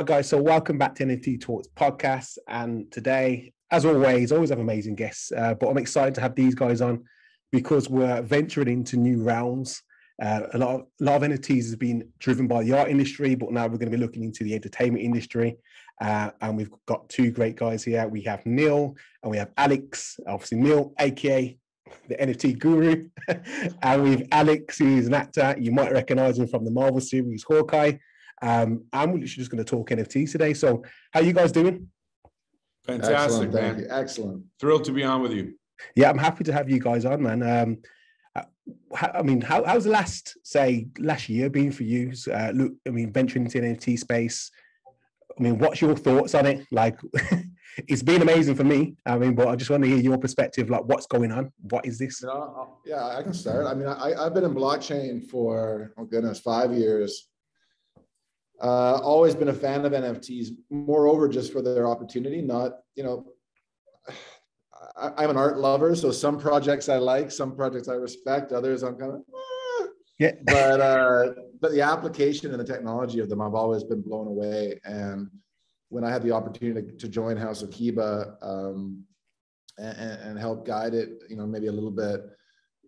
Right, guys. So welcome back to NFT Talks podcast. And today, as always, always have amazing guests. Uh, but I'm excited to have these guys on because we're venturing into new realms. Uh, a lot of a lot of NFTs has been driven by the art industry, but now we're going to be looking into the entertainment industry. Uh, and we've got two great guys here. We have Neil and we have Alex. Obviously, Neil, aka the NFT guru, and we have Alex, who is an actor. You might recognize him from the Marvel series Hawkeye. Um, and we're just going to talk NFTs today. So, how you guys doing? Fantastic, Excellent, man. Thank you. Excellent. Thrilled to be on with you. Yeah, I'm happy to have you guys on, man. Um, I mean, how, how's the last, say, last year been for you? Uh, look, I mean, venturing into NFT space. I mean, what's your thoughts on it? Like, it's been amazing for me. I mean, but I just want to hear your perspective. Like, what's going on? What is this? You know, yeah, I can start. I mean, I, I've been in blockchain for oh goodness, five years. Uh, always been a fan of NFTs. Moreover, just for their opportunity, not you know I, am an art lover, so some projects I like, some projects I respect, others I'm kind of eh. yeah. But uh, but the application and the technology of them, I've always been blown away. And when I had the opportunity to join House of Kiba um, and, and help guide it, you know, maybe a little bit,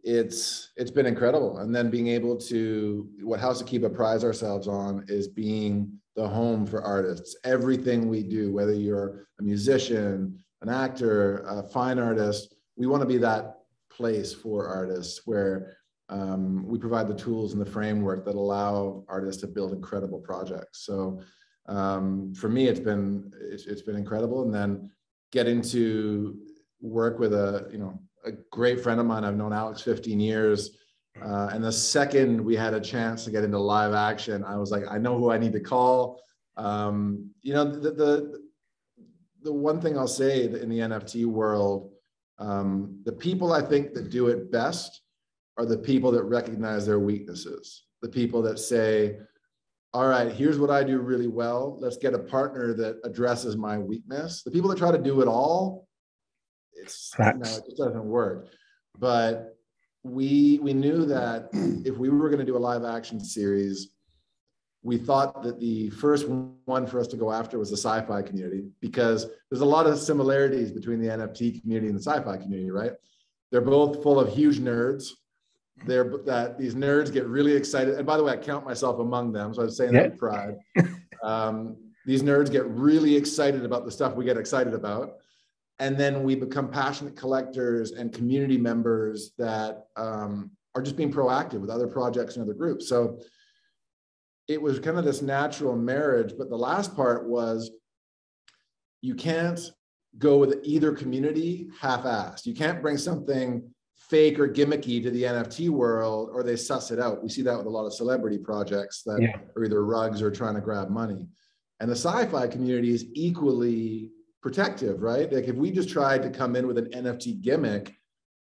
it's it's been incredible. And then being able to what House of Kiba prides ourselves on is being the home for artists. Everything we do, whether you're a musician, an actor, a fine artist. We want to be that place for artists where um, we provide the tools and the framework that allow artists to build incredible projects. So um, for me, it's been it's, it's been incredible. And then getting to work with a you know a great friend of mine. I've known Alex 15 years. Uh, and the second we had a chance to get into live action, I was like, I know who I need to call. Um, you know, the, the the one thing I'll say in the NFT world, um, the people I think that do it best are the people that recognize their weaknesses. The people that say, all right, here's what I do really well. Let's get a partner that addresses my weakness. The people that try to do it all, it's no, it just doesn't work. But we we knew that if we were going to do a live action series, we thought that the first one for us to go after was the sci-fi community because there's a lot of similarities between the NFT community and the sci-fi community, right? They're both full of huge nerds. They're that these nerds get really excited. And by the way, I count myself among them, so I was saying yeah. that with pride. Um, these nerds get really excited about the stuff we get excited about. And then we become passionate collectors and community members that um, are just being proactive with other projects and other groups. So it was kind of this natural marriage. But the last part was you can't go with either community half-assed. You can't bring something fake or gimmicky to the NFT world or they suss it out. We see that with a lot of celebrity projects that yeah. are either rugs or trying to grab money. And the sci-fi community is equally protective, right? Like if we just tried to come in with an NFT gimmick,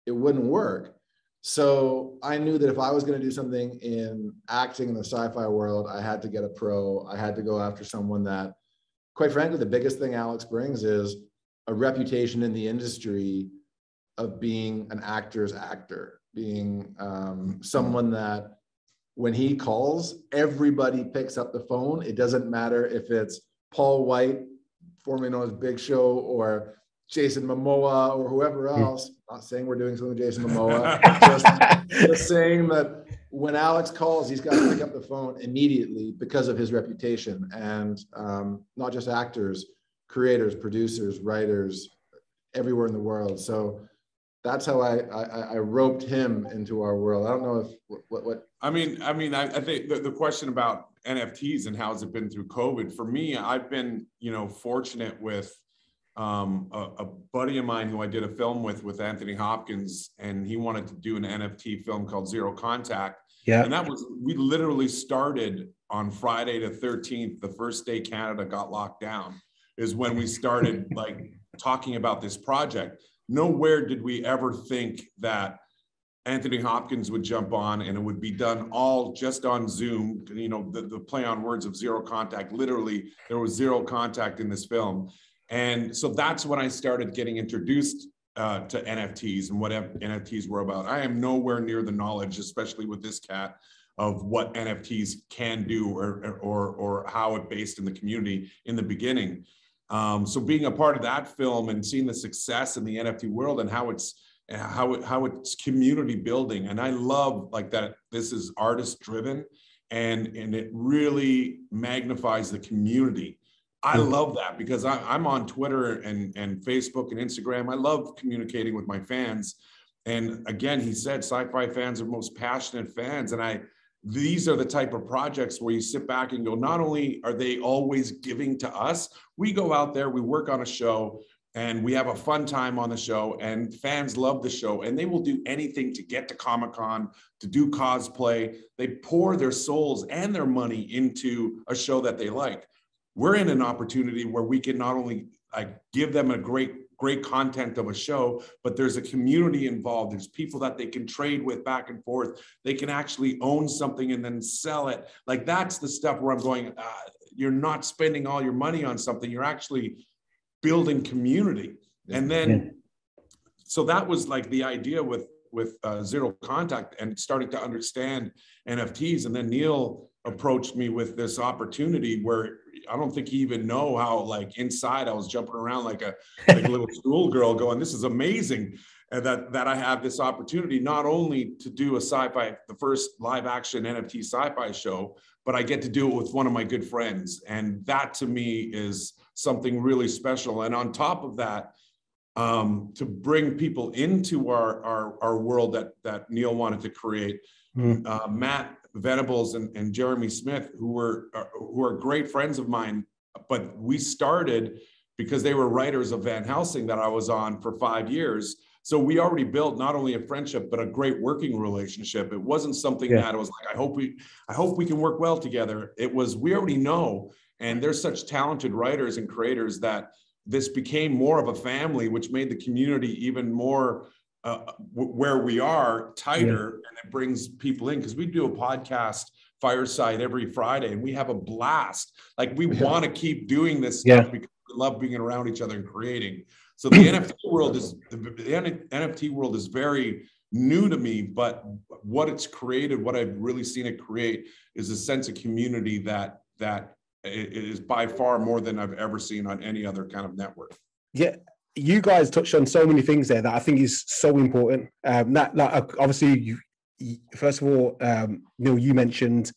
it wouldn't work. So I knew that if I was going to do something in acting in the sci-fi world, I had to get a pro. I had to go after someone that, quite frankly, the biggest thing Alex brings is a reputation in the industry of being an actor's actor, being um, someone that when he calls, everybody picks up the phone. It doesn't matter if it's Paul White, formerly known as Big Show, or Jason Momoa or whoever hmm. else. Not saying we're doing something with Jason Momoa. just, just saying that when Alex calls, he's got to pick up the phone immediately because of his reputation, and um, not just actors, creators, producers, writers, everywhere in the world. So that's how I, I, I roped him into our world. I don't know if what what. I mean, I mean, I, I think the, the question about NFTs and how has it been through COVID for me, I've been you know fortunate with um, a, a, buddy of mine who I did a film with with Anthony Hopkins, and he wanted to do an NFT film called Zero Contact. Yeah, and that was we literally started on Friday the 13th, the first day Canada got locked down, is when we started like talking about this project. Nowhere did we ever think that Anthony Hopkins would jump on and it would be done all just on Zoom. You know, the, the play on words of zero contact. Literally, there was zero contact in this film. And so that's when I started getting introduced uh, to NFTs and what NFTs were about. I am nowhere near the knowledge, especially with this cat. of what NFTs can do or or or how it based in the community in the beginning. Um, so being a part of that film and seeing the success in the NFT world and how it's how it, how it's community building, and I love like that. This is artist driven, and and it really magnifies the community. I hmm. love that because I, I'm on Twitter and and Facebook and Instagram. I love communicating with my fans. And again, he said sci-fi fans are most passionate fans, and I these are the type of projects where you sit back and go, not only are they always giving to us, we go out there, we work on a show, and we have a fun time on the show, and fans love the show, and they will do anything to get to Comic Con, to do cosplay. They pour their souls and their money into a show that they like. We're in an opportunity where we can not only like give them a great great content of a show, but there's a community involved. There's people that they can trade with back and forth. They can actually own something and then sell it. Like that's the stuff where I'm going, uh, you're not spending all your money on something, you're actually building community. And then, so that was like the idea with with uh, zero contact and starting to understand NFTs. And then Neil approached me with this opportunity where I don't think he even know how like inside I was jumping around like a like a little schoolgirl going, this is amazing. And that that I have this opportunity not only to do a sci-fi, the first live action NFT sci-fi show, but I get to do it with one of my good friends. And that to me is something really special. And on top of that, um, to bring people into our, our, our world that, that Neil wanted to create, mm. uh, Matt Venables and, and Jeremy Smith, who were uh, who are great friends of mine, but we started because they were writers of Van Helsing that I was on for five years. So we already built not only a friendship but a great working relationship. It wasn't something yeah. that was like I hope we I hope we can work well together. It was we already know, and there's such talented writers and creators that this became more of a family, which made the community even more uh, where we are tighter yeah. and it brings people in because we do a podcast fireside every Friday and we have a blast. Like we yeah. want to keep doing this stuff yeah. because we love being around each other and creating. So the NFT world is the, the NFT world is very new to me, but what it's created, what I've really seen it create is a sense of community that that is by far more than I've ever seen on any other kind of network. Yeah, you guys touched on so many things there that I think is so important. Um, that, like, obviously, you, first of all, um, Neil, you mentioned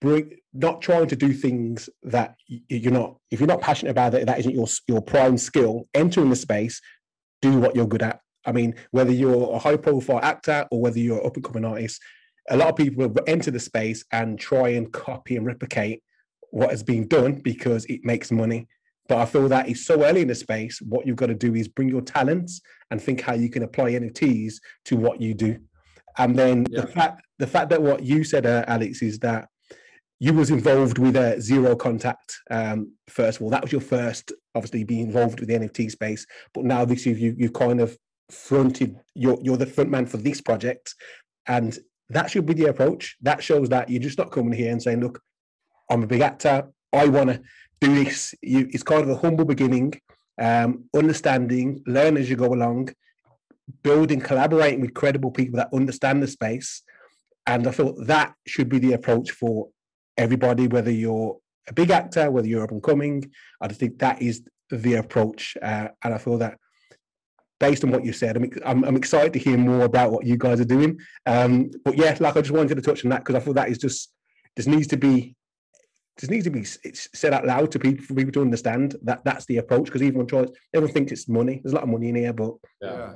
bring, not trying to do things that you're not. If you're not passionate about it, that isn't your your prime skill. Entering the space, do what you're good at. I mean, whether you're a high profile actor or whether you're an up and coming artist, a lot of people enter the space and try and copy and replicate what has been done because it makes money. But I feel that it's so early in the space. What you've got to do is bring your talents and think how you can apply NFTs to what you do. And then yeah. the fact the fact that what you said, uh, Alex, is that you was involved with a uh, zero contact. Um, first of all, that was your first, obviously, being involved with the NFT space. But now this is you you kind of fronted. You're you're the front man for this project, and that should be the approach. That shows that you're just not coming here and saying, "Look, I'm a big actor. I want to do this. You, it's kind of a humble beginning, um, understanding, learn as you go along, building, collaborating with credible people that understand the space. And I feel that should be the approach for everybody, whether you're a big actor, whether you're up and coming. I just think that is the approach. Uh, and I feel that based on what you said, I'm, I'm, I'm, excited to hear more about what you guys are doing. Um, but yeah, like I just wanted to touch on that because I feel that is just, just needs to be just needs to be said out loud to people for people to understand that that's the approach. Because even tries, everyone thinks it's money. There's a lot of money in here, but yeah.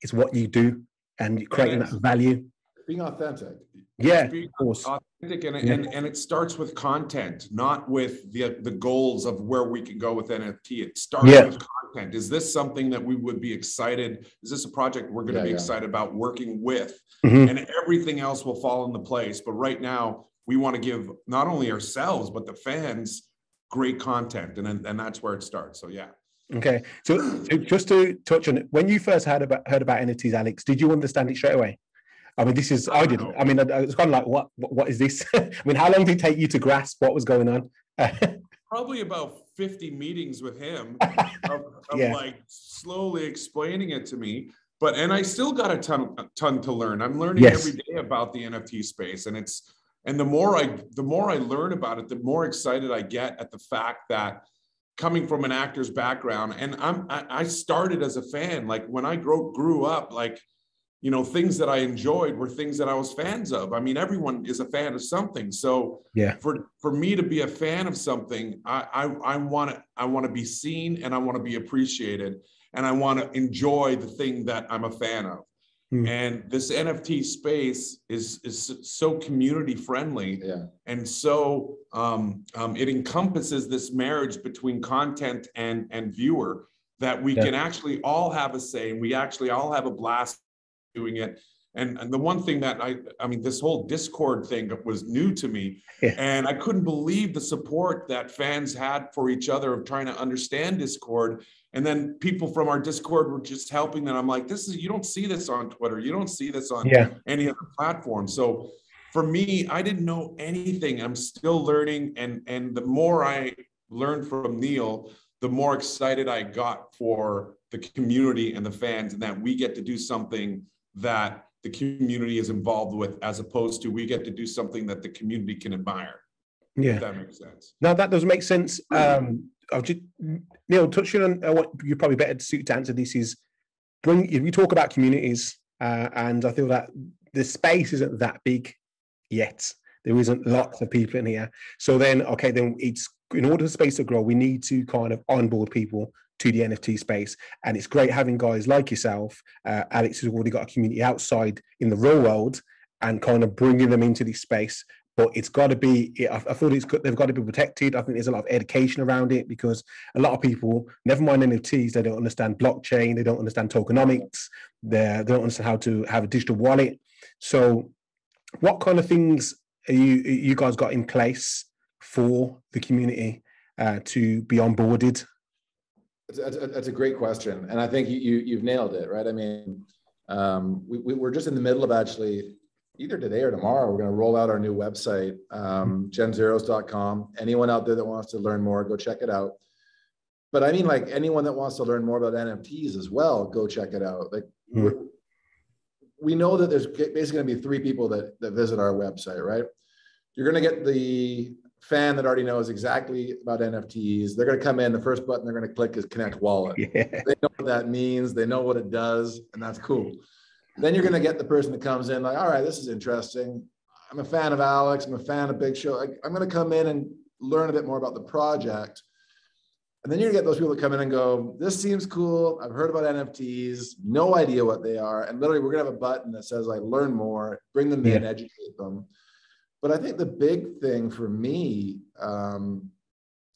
it's what you do and creating that value. Being authentic. Yeah, being of course. Authentic, and, yeah. and, and it starts with content, not with the the goals of where we can go with NFT. It starts yeah. with content. Is this something that we would be excited? Is this a project we're going to yeah, be excited about working with? Mm-hmm. And everything else will fall into place. But right now, we want to give not only ourselves but the fans great content and and that's where it starts so yeah okay so, so just to touch on it when you first heard about heard about nfts alex did you understand it straight away I mean, this is I didn't. I mean, it's kind of like what what is this? I mean, how long did it take you to grasp what was going on? Probably about fifty meetings with him, of, of yeah. like slowly explaining it to me. But and I still got a ton a ton to learn. I'm learning yes. every day about the NFT space, and it's and the more I the more I learn about it, the more excited I get at the fact that coming from an actor's background, and I'm I, I started as a fan. Like when I grew grew up, like you know things that i enjoyed were things that i was fans of. I mean everyone is a fan of something. So yeah. for for me to be a fan of something i i, I want to i want to be seen and i want to be appreciated. And i want to enjoy the thing that i'm a fan of mm. and this nft space is is so community friendly yeah. and so um, um, it encompasses this marriage between content and and viewer that we yeah. can actually all have a say and we actually all have a blast doing it. And, and the one thing that I, I mean, this whole Discord thing was new to me. Yeah. And I couldn't believe the support that fans had for each other of trying to understand Discord. And then people from our Discord were just helping them. I'm like, this is, you don't see this on Twitter. You don't see this on yeah. any other platform. So for me, I didn't know anything. I'm still learning. And, and the more I learned from Neil, the more excited I got for the community and the fans and that we get to do something that the community is involved with as opposed to we get to do something that the community can admire yeah that makes sense now that does make sense um i've just neil touching on uh, what you're probably better suited to answer this is bring if you talk about communities uh, and i feel that the space isn't that big yet there isn't lots of people in here so then okay then it's in order for space to grow we need to kind of onboard people to the NFT space. And it's great having guys like yourself. Uh, Alex has already got a community outside in the real world and kind of bringing them into this space. But it's got to be, I, I feel it's good, they've got to be protected. I think there's a lot of education around it because a lot of people, never mind NFTs, they don't understand blockchain, they don't understand tokenomics, they don't understand how to have a digital wallet. So, what kind of things are you you guys got in place for the community uh, to be onboarded that's, that's a great question, and I think you, you have nailed it, right? I mean, um, we, we, are just in the middle of actually either today or tomorrow. We're going to roll out our new website, um, genzeroes.com. Anyone out there that wants to learn more, go check it out. But I mean, like anyone that wants to learn more about NFTs as well, go check it out. Like mm. we know that there's basically going to be three people that that visit our website, right? You're going to get the fan that already knows exactly about NFTs. They're going to come in. The first button they're going to click is Connect Wallet. Yeah. They know what that means. They know what it does, and that's cool. Then you're going to get the person that comes in like, all right, this is interesting. I'm a fan of Alex. I'm a fan of Big Show. I, I'm going to come in and learn a bit more about the project. And then you're going to get those people that come in and go, this seems cool. I've heard about NFTs, no idea what they are. And literally, we're going to have a button that says, like, learn more, bring them yeah. in, educate them. But I think the big thing for me um,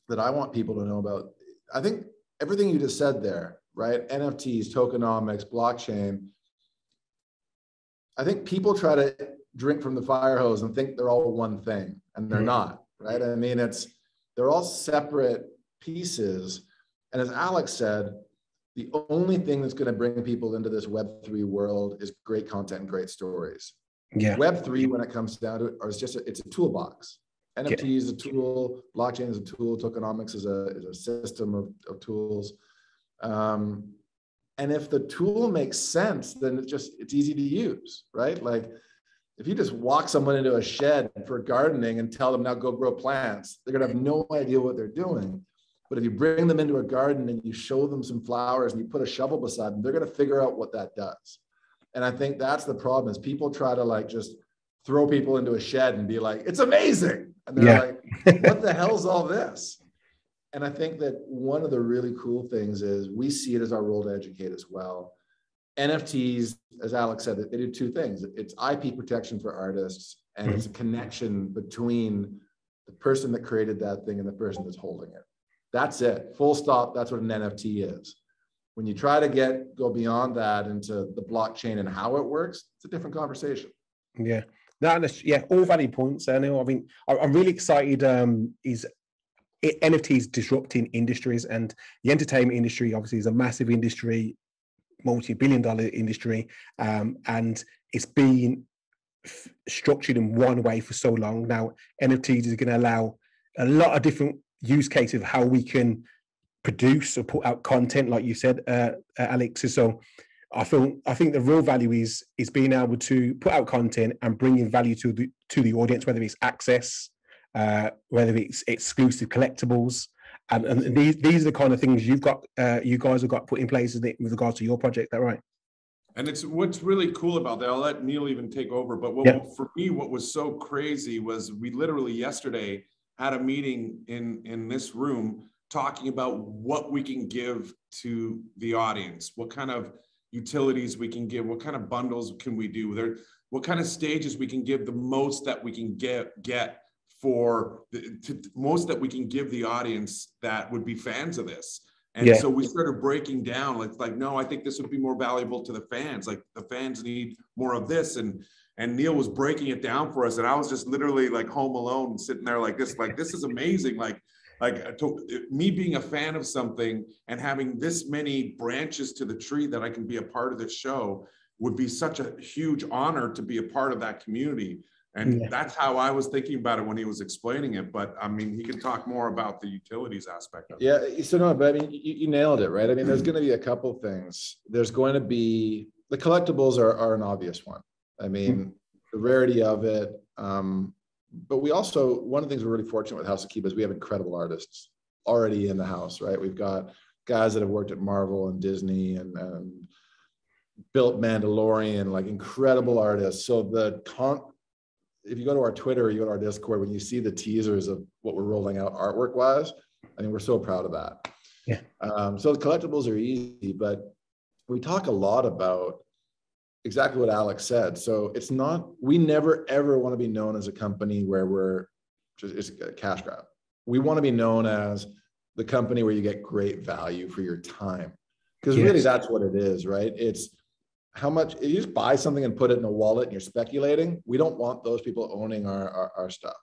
that I want people to know about, I think everything you just said there, right? NFTs, tokenomics, blockchain. I think people try to drink from the fire hose and think they're all one thing, and they're mm-hmm. not, right? I mean, it's they're all separate pieces. And as Alex said, the only thing that's going to bring people into this Web3 world is great content and great stories. Yeah. Web three, when it comes down to it, is just a, it's a toolbox. NFT yeah. is a tool, blockchain is a tool, tokenomics is a, is a system of, of tools. Um, and if the tool makes sense, then it's just it's easy to use, right? Like if you just walk someone into a shed for gardening and tell them now go grow plants, they're gonna have no idea what they're doing. But if you bring them into a garden and you show them some flowers and you put a shovel beside them, they're gonna figure out what that does. And I think that's the problem is people try to like just throw people into a shed and be like, it's amazing. And they're yeah. like, what the hell's all this? And I think that one of the really cool things is we see it as our role to educate as well. NFTs, as Alex said, they do two things. It's IP protection for artists, and mm-hmm. it's a connection between the person that created that thing and the person that's holding it. That's it. Full stop. That's what an NFT is. When you try to get go beyond that into the blockchain and how it works, it's a different conversation. Yeah. That, yeah, all valid points. I know. I mean, I'm really excited. Um, is NFTs disrupting industries, and the entertainment industry obviously is a massive industry, multi-billion-dollar industry, um, and it's been f- structured in one way for so long. Now, NFTs is going to allow a lot of different use cases of how we can produce or put out content, like you said, uh, uh, Alex. So I feel I think the real value is is being able to put out content and bringing value to the to the audience, whether it's access, uh, whether it's exclusive collectibles, and, and these these are the kind of things you've got uh, you guys have got put in place with regards to your project. That right? And it's what's really cool about that. I'll let Neil even take over. But what, yep. for me, what was so crazy was we literally yesterday had a meeting in in this room talking about what we can give to the audience, what kind of utilities we can give, what kind of bundles can we do, there, what kind of stages we can give the most that we can get get for the to, most that we can give the audience that would be fans of this. And yeah. so we started breaking down like like no, I think this would be more valuable to the fans. Like the fans need more of this and and Neil was breaking it down for us and I was just literally like home alone sitting there like this like this is amazing like like uh, to, uh, me being a fan of something and having this many branches to the tree that I can be a part of this show would be such a huge honor to be a part of that community. And yeah. that's how I was thinking about it when he was explaining it. But I mean, he can talk more about the utilities aspect of yeah, it. Yeah. So, no, but I mean, you, you nailed it, right? I mean, there's going to be a couple things. There's going to be the collectibles are, are an obvious one. I mean, mm-hmm. the rarity of it. Um, but we also, one of the things we're really fortunate with House of Kiba is we have incredible artists already in the house, right? We've got guys that have worked at Marvel and Disney and, and built Mandalorian, like incredible artists. So the con, if you go to our Twitter or you go to our Discord, when you see the teasers of what we're rolling out artwork wise, I mean, we're so proud of that. Yeah. Um, so the collectibles are easy, but we talk a lot about exactly what Alex said. So it's not, we never ever want to be known as a company where we're just, it's a cash grab. We want to be known as the company where you get great value for your time. Because yes. really that's what it is, right? It's how much if you just buy something and put it in a wallet and you're speculating, we don't want those people owning our, our, our stuff.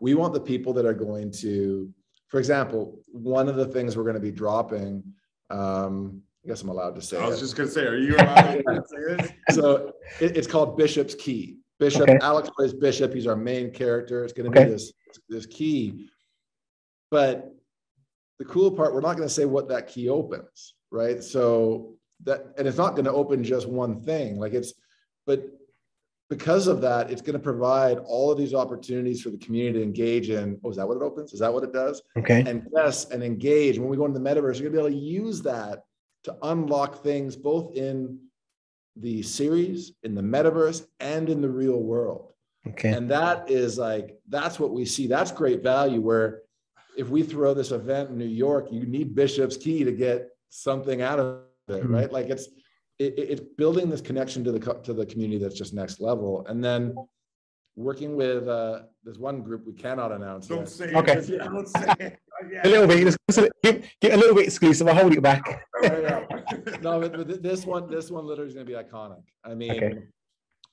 We want the people that are going to, for example, one of the things we're going to be dropping um, I guess I'm allowed to say. I was it. just gonna say, are you allowed to say this? So it, it's called Bishop's Key. Bishop okay. Alex plays Bishop. He's our main character. It's going to okay. be this this key, but the cool part, we're not going to say what that key opens, right? So that, and it's not going to open just one thing. Like it's, but because of that, it's going to provide all of these opportunities for the community to engage in. Oh, is that what it opens? Is that what it does? Okay. And yes, and engage. When we go into the metaverse, you're going to be able to use that to unlock things both in the series, in the metaverse, and in the real world. Okay. And that is like, that's what we see. That's great value. Where if we throw this event in New York, you need Bishop's Key to get something out of it, mm-hmm. right? Like it's, it, it's building this connection to the to the community that's just next level, and then working with uh, there's one group we cannot announce. Don't yet. say okay. it. Don't say it. A little bit, get, get a little bit exclusive. I'll hold it back. no, but, but, this one, this one literally is going to be iconic. I mean, okay.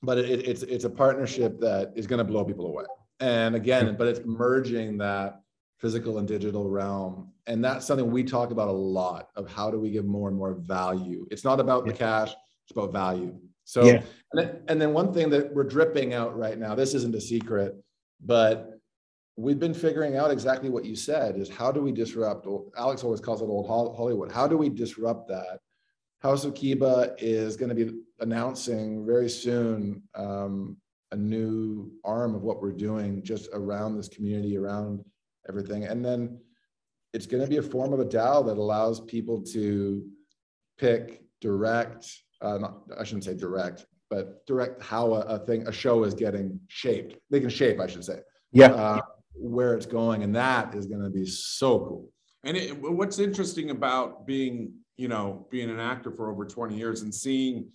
but it, it's it's a partnership that is going to blow people away. And again, but it's merging that physical and digital realm, and that's something we talk about a lot. Of how do we give more and more value? It's not about yeah. the cash; it's about value. So, yeah. and, then, and then one thing that we're dripping out right now. This isn't a secret, but we've been figuring out exactly what you said is how do we disrupt alex always calls it old hollywood how do we disrupt that house of kiba is going to be announcing very soon um, a new arm of what we're doing just around this community around everything and then it's going to be a form of a dao that allows people to pick direct uh, not, i shouldn't say direct but direct how a, a thing a show is getting shaped. They can shape i should say. Yeah. Uh, where it's going, and that is going to be so cool. And it, what's interesting about being, you know, being an actor for over 20 years and seeing,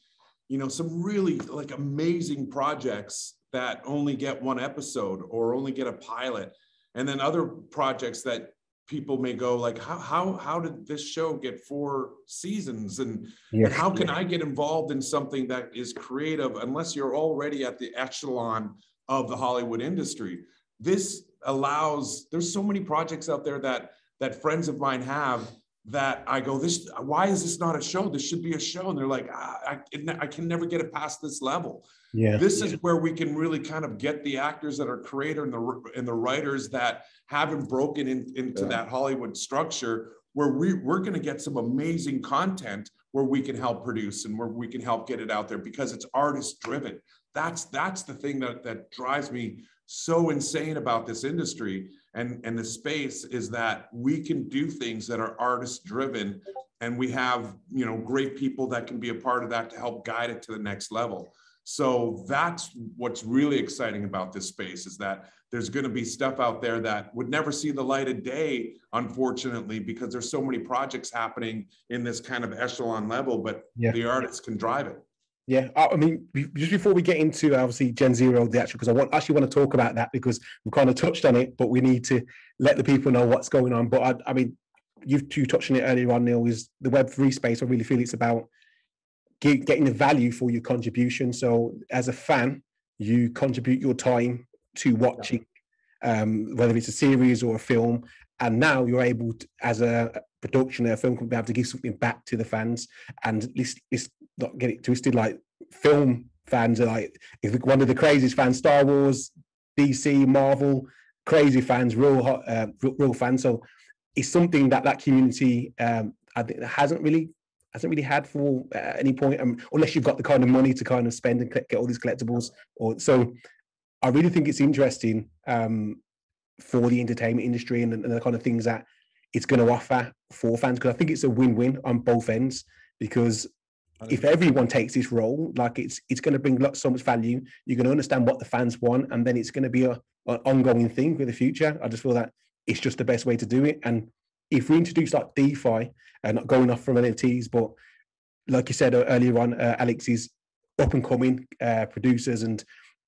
you know, some really like amazing projects that only get one episode or only get a pilot, and then other projects that people may go like how how how did this show get four seasons? And, yes. and how can i get involved in something that is creative unless you're already at the echelon of the hollywood industry? This allows there's so many projects out there that that friends of mine have that I go, this, why is this not a show? This should be a show. And they're like, I, I, I can never get it past this level. Yeah. This is where we can really kind of get the actors that are creator and the, and the writers that haven't broken in, into yeah. that Hollywood structure where we, we're going to get some amazing content where we can help produce and where we can help get it out there because it's artist driven. That's that's the thing that that drives me so insane about this industry and and the space is that we can do things that are artist driven and we have you know great people that can be a part of that to help guide it to the next level so that's what's really exciting about this space is that there's going to be stuff out there that would never see the light of day unfortunately because there's so many projects happening in this kind of echelon level but yeah. the artists can drive it yeah, I mean, just before we get into obviously Gen Zero, the actual, because I want actually want to talk about that because we've kind of touched on it, but we need to let the people know what's going on. But I, I mean, you touched on it earlier on, Neil. Is the Web three space? I really feel it's about getting the value for your contribution. So as a fan, you contribute your time to watching, um, whether it's a series or a film, and now you're able to, as a production, a film company, be able to give something back to the fans, and least it's not get it twisted. Like film fans are like one of the craziest fans, Star Wars, DC, Marvel, crazy fans, real uh, real fans. So it's something that that community um, hasn't really hasn't really had for uh, any point, um, unless you've got the kind of money to kind of spend and get all these collectibles. Or so, I really think it's interesting um, for the entertainment industry and, and, the kind of things that it's going to offer for fans because I think it's a win-win on both ends because if everyone takes this role, like it's it's going to bring lots so much value. You're going to understand what the fans want, and then it's going to be a an ongoing thing for the future. I just feel that it's just the best way to do it. And if we introduce like DeFi and not going off from NFTs, but like you said earlier on, uh, Alex is up and coming uh, producers, and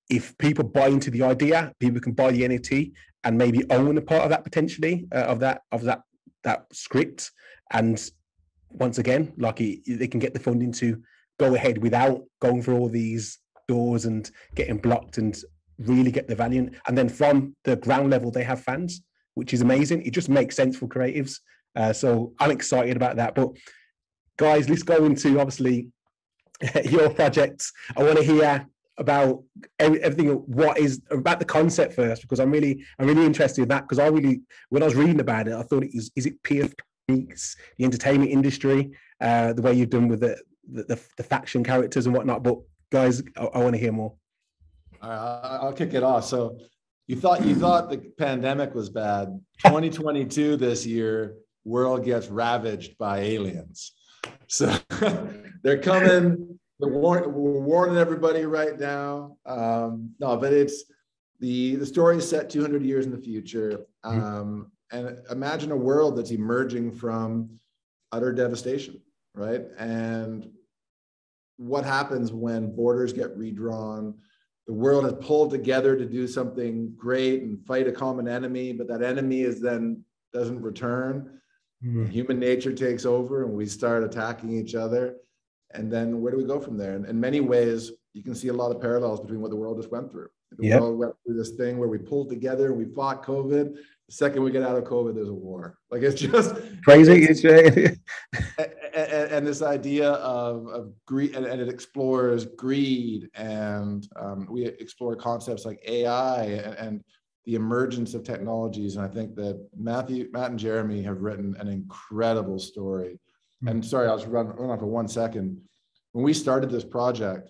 if people buy into the idea, people can buy the NFT and maybe own a part of that potentially uh, of that of that that script and once again, like they can get the funding to go ahead without going through all these doors and getting blocked and really get the value. And then from the ground level, they have fans, which is amazing. It just makes sense for creatives. Uh, so I'm excited about that. But guys, let's go into obviously your projects. I want to hear about everything what is about the concept first because i'm really i'm really interested in that because i really when i was reading about it i thought is is it peer techniques, the entertainment industry, uh, the way you've done with the, the, the faction characters and whatnot. But guys, I, I want to hear more. I'll kick it off. So you thought you thought the pandemic was bad. 2022 this year, world gets ravaged by aliens. So they're coming. We're, we're warning everybody right now. Um, no, but it's the the story is set 200 years in the future. Mm-hmm. Um, and imagine a world that's emerging from utter devastation, right? And what happens when borders get redrawn? The world has pulled together to do something great and fight a common enemy, but that enemy is then doesn't return. Mm-hmm. Human nature takes over and we start attacking each other. And then where do we go from there? And in many ways, you can see a lot of parallels between what the world just went through. The yep. world went through this thing where we pulled together and we fought COVID second we get out of COVID, there's a war. Like it's just crazy. It's, and, and, and, this idea of, of greed, and, and, it explores greed, and um, we explore concepts like AI and, and the emergence of technologies. And I think that Matthew, Matt, and Jeremy have written an incredible story. Mm-hmm. And sorry, I'll just run, run on for one second. When we started this project,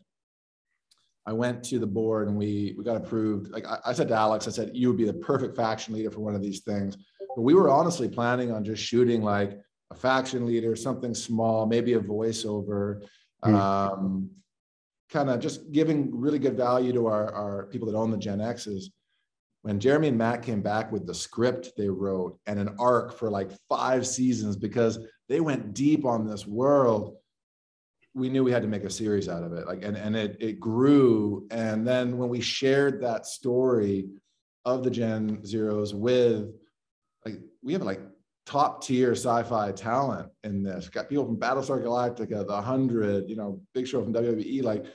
I went to the board and we we got approved. Like I, I, said to Alex, I said you would be the perfect faction leader for one of these things. But we were honestly planning on just shooting like a faction leader, something small, maybe a voiceover, mm. um, kind of just giving really good value to our, our people that own the Gen X's. When Jeremy and Matt came back with the script they wrote and an arc for like five seasons because they went deep on this world we knew we had to make a series out of it like and, and it, it grew. And then when we shared that story of the gen zeros with like we have like top tier sci-fi talent in this. Got people from battlestar galactica the 100 you know big show from wwe like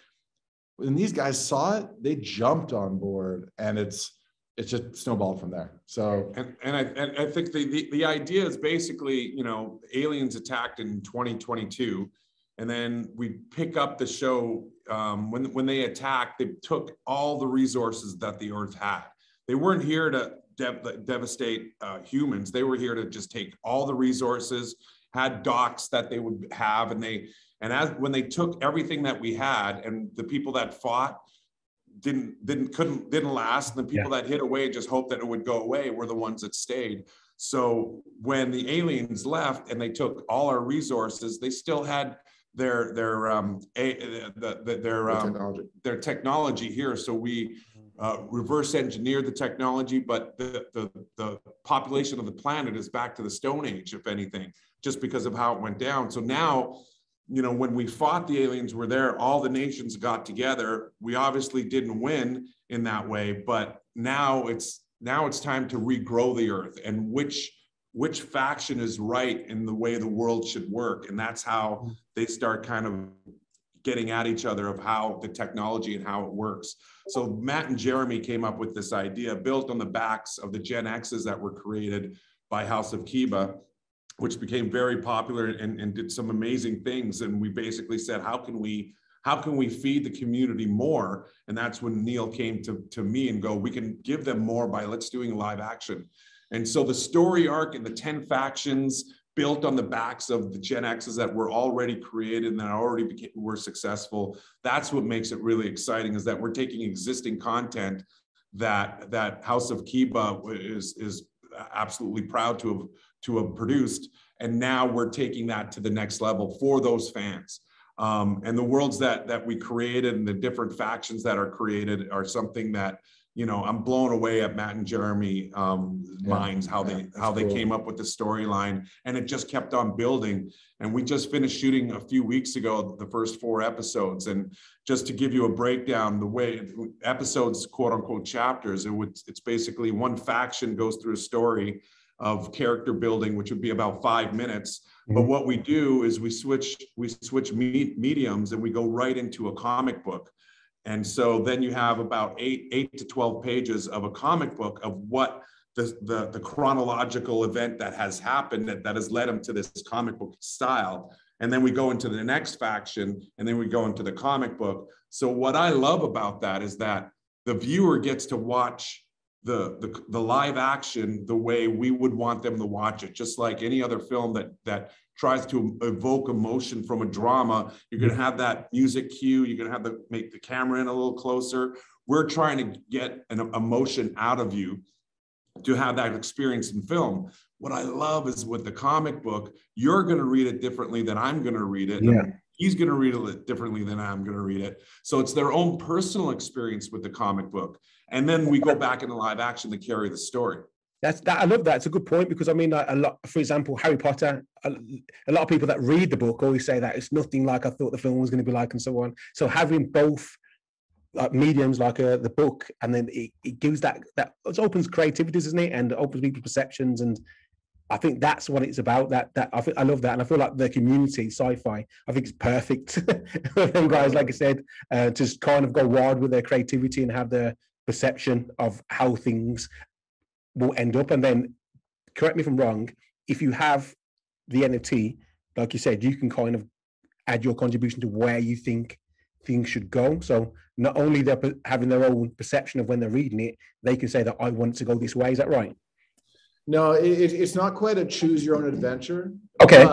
when these guys saw it they jumped on board and it's it's just snowballed from there. So and, and I, and I think the, the the idea is basically you know aliens attacked in 2022 and then we pick up the show um, when when they attacked. They took all the resources that the Earth had. They weren't here to de- devastate uh, humans. They were here to just take all the resources, had docks that they would have, and they and as when they took everything that we had, and the people that fought didn't didn't couldn't didn't last, and the people yeah. that hid away just hoped that it would go away were the ones that stayed. So when the aliens left and they took all our resources, they still had their their um a, the, the, their um, technology. their technology here. So we uh, reverse engineered the technology, but the, the the population of the planet is back to the Stone Age, if anything, just because of how it went down. So now, you know, when we fought the aliens, were there. All the nations got together. We obviously didn't win in that way, but now it's now it's time to regrow the Earth and which which faction is right in the way the world should work. And that's how mm-hmm. they start kind of getting at each other of how the technology and how it works. So Matt and Jeremy came up with this idea built on the backs of the Gen Xs that were created by House of Kiba, which became very popular and, and did some amazing things. And we basically said, how can we how can we feed the community more? And that's when Neil came to, to me and go, we can give them more by let's doing live action. And so the story arc and the 10 factions built on the backs of the Gen Xs that were already created and that already became, were successful. That's what makes it really exciting is that we're taking existing content that that House of Kiba is is absolutely proud to have to have produced, and now we're taking that to the next level for those fans. Um, and the worlds that that we created and the different factions that are created are something that you know, I'm blown away at Matt and Jeremy um, yeah, minds how yeah, they how they came up with the storyline, and it just kept on building. And we just finished shooting a few weeks ago the first four episodes, and just to give you a breakdown, the way episodes, quote unquote, chapters, it would it's basically one faction goes through a story of character building, which would be about five minutes. Mm-hmm. But what we do is we switch we switch me- mediums and we go right into a comic book. And so then you have about eight, eight to 12 pages of a comic book of what the, the, the chronological event that has happened that, that has led him to this comic book style. And then we go into the next faction and then we go into the comic book. So what I love about that is that the viewer gets to watch the, the, the live action the way we would want them to watch it, just like any other film that that tries to evoke emotion from a drama. You're going to have that music cue. You're going to have to make the camera in a little closer. We're trying to get an emotion out of you to have that experience in film. What I love is with the comic book, you're going to read it differently than I'm going to read it. Yeah. He's going to read it differently than I'm going to read it. So it's their own personal experience with the comic book. And then we go back into live action to carry the story. That's that. I love that. It's a good point because I mean, like a lot. For example, Harry Potter. A, a, lot of people that read the book always say that it's nothing like I thought the film was going to be like, and so on. So having both like mediums, like uh, the book, and then it, it gives that that it opens creativity, doesn't it? And it opens people's perceptions, and I think that's what it's about. That that I think I love that, and I feel like the community sci-fi. I think it's perfect for them guys, like I said, uh, just kind of go wild with their creativity and have their perception of how things will end up. And then, correct me if I'm wrong, if you have the NFT, like you said, you can kind of add your contribution to where you think things should go. So not only they're having their own perception of when they're reading it, they can say that I want it to go this way. Is that right? No, it, it's not quite a choose your own adventure. Okay.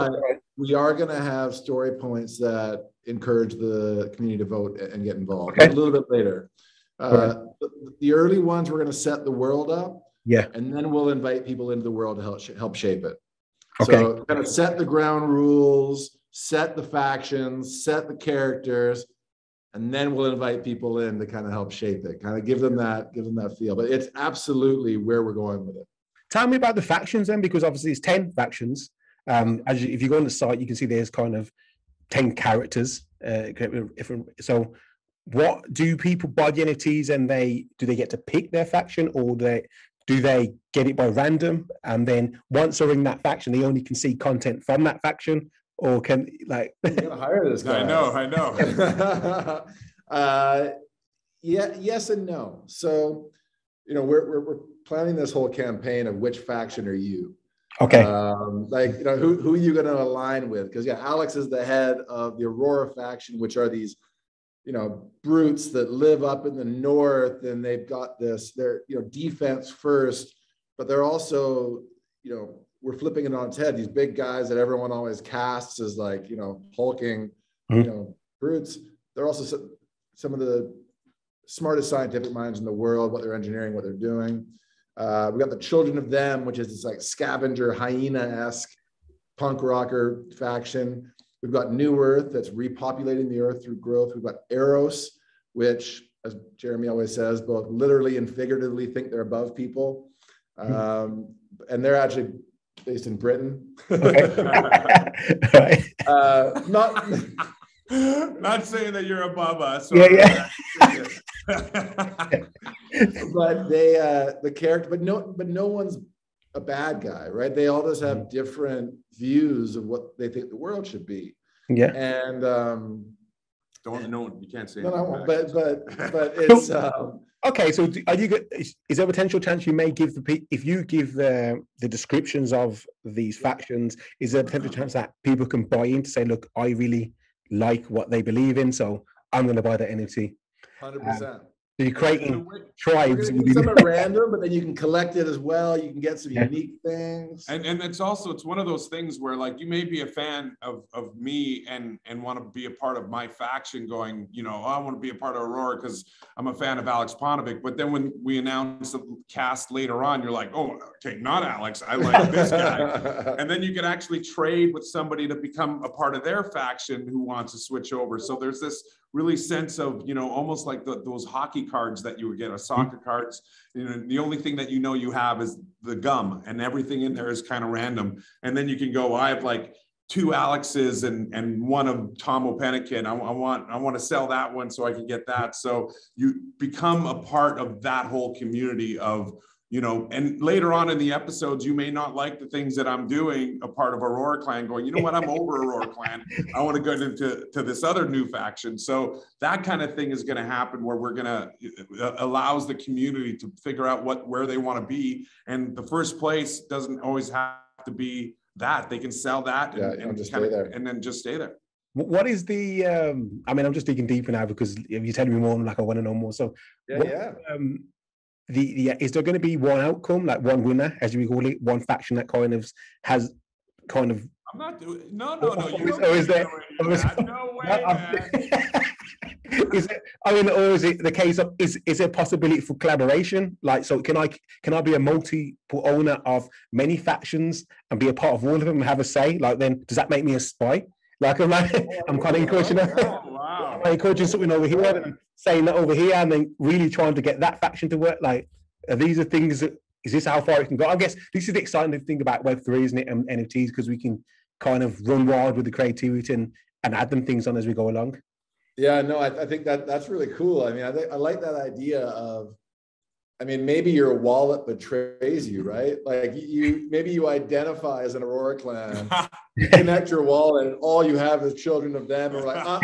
we are going to have story points that encourage the community to vote and get involved okay. a little bit later. Uh, right. The early ones, we're going to set the world up. Yeah. And then we'll invite people into the world to help, help shape it. Okay. So kind of set the ground rules, set the factions, set the characters, and then we'll invite people in to kind of help shape it, kind of give them that, give them that feel. But it's absolutely where we're going with it. Tell me about the factions then, because obviously it's 10 factions. Um, as you, if you go on the site, you can see there's kind of 10 characters. Uh, so what do people buy the NFTs and they do they get to pick their faction or they do they get it by random? And then once they're in that faction they only can see content from that faction? Or can like you gotta hire this guy i know i know. Uh, yeah yes and no. So you know we're, we're, we're planning this whole campaign of which faction are you? Okay. Um, like you know who, who are you going to align with? Because yeah alex is the head of the aurora faction which are these you know brutes that live up in the north and they've got this they're you know defense first but they're also you know we're flipping it on its head. These big guys that everyone always casts as like you know hulking, mm-hmm. you know brutes. They're also some, some of the smartest scientific minds in the world. What they're engineering, what they're doing. Uh, we got the Children of Them, which is this like scavenger hyena esque punk rocker faction. We've got New Earth that's repopulating the earth through growth. We've got Eros, which, as Jeremy always says, both literally and figuratively think they're above people. Hmm. Um, and they're actually based in Britain. right. uh, not not saying that you're above us. Yeah, yeah. but they uh the character, but no, but no one's a bad guy, right? They all just have mm-hmm. different views of what they think the world should be. Yeah. And um don't no you can't say no, no but but but it's um okay so are you is, is there a potential chance you may give the if you give the the descriptions of these factions is there a potential chance that people can buy in to say look i really like what they believe in so i'm going to buy that nft 100% um, so you're creating tribes. Some are random, but then you can collect it as well. You can get some yeah. unique things. And and it's also it's one of those things where like you may be a fan of of me and and want to be a part of my faction, going, you know, oh, I want to be a part of Aurora because I'm a fan of Aleks Paunovic. But then when we announce the cast later on, you're like, oh, okay, not Alex. I like this guy. and then you can actually trade with somebody to become a part of their faction who wants to switch over. So there's this really sense of you know almost like the, those hockey cards that you would get or soccer mm-hmm. cards. You know the only thing that you know you have is the gum and everything in there is kind of random. And then you can go i have like two alexes and and one of tom openikin I, I want i want to sell that one so i can get that. So you become a part of that whole community of you know, and later on in the episodes, you may not like the things that I'm doing, a part of Aurora Clan, going, you know what, I'm over Aurora Clan. I want to go into to this other new faction. So that kind of thing is going to happen where we're going to uh, allows the community to figure out what where they want to be. And the first place doesn't always have to be that. They can sell that and, yeah, and, just stay there. and then just stay there. What is the? Um, I mean, I'm just digging deeper now because if you tell me more, I'm like I want to know more. So, yeah, what, yeah. Um, the, the is there going to be one outcome, like one winner, as you call it, one faction that kind of has kind of. I'm not doing. No, no, no. You or is there? Is, no way, man. is it? I mean, or is it the case of is is there a possibility for collaboration? Like, so can I can I be a multiple owner of many factions and be a part of all of them and have a say? Like, then does that make me a spy? Like, oh, I'm like, I'm kind of encouraging. Oh. I'm encouraging something over here and saying that over here and then really trying to get that faction to work. Like, these are things that is this how far it can go? I guess this is the exciting thing about Web three, isn't it? And NFTs because we can kind of run wild with the creativity and, and add them things on as we go along. Yeah, no, I, I think that that's really cool. I mean, I think I like that idea of, I mean, maybe your wallet betrays you, right? Like you, maybe you identify as an Aurora clan, connect your wallet, and all you have is children of them, and we're like, uh,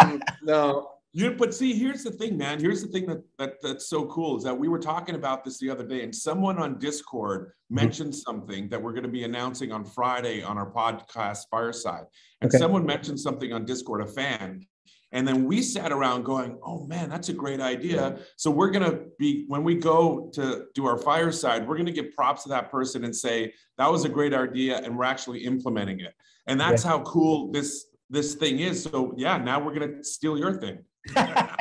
uh no, you but see, here's the thing, man. Here's the thing that, that that's so cool is that we were talking about this the other day, and someone on Discord mm-hmm. mentioned something that we're going to be announcing on Friday on our podcast Fireside. And okay. someone mentioned something on Discord, a fan. And then we sat around going, oh man, that's a great idea. So we're going to be, when we go to do our fireside, we're going to give props to that person and say, that was a great idea. And we're actually implementing it. And that's yeah. how cool this this thing is. So yeah, now we're going to steal your thing yeah.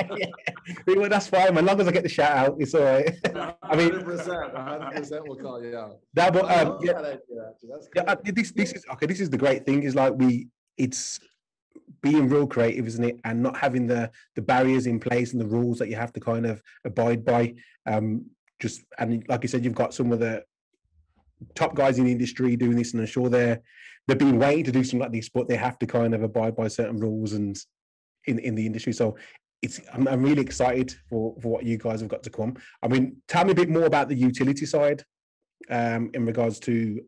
well, that's fine. As long as I get the shout out, it's all right. I mean, 100%, 100% we'll call you out. That, but um, yeah, that yeah, this this is okay. This is the great thing is like we, it's being real creative, isn't it? And not having the the barriers in place and the rules that you have to kind of abide by. Um, just and like you said, you've got some of the top guys in the industry doing this, and I'm sure they're they've been waiting to do something like this, but they have to kind of abide by certain rules and in in the industry. So it's I'm, I'm really excited for for what you guys have got to come. I mean, tell me a bit more about the utility side um, in regards to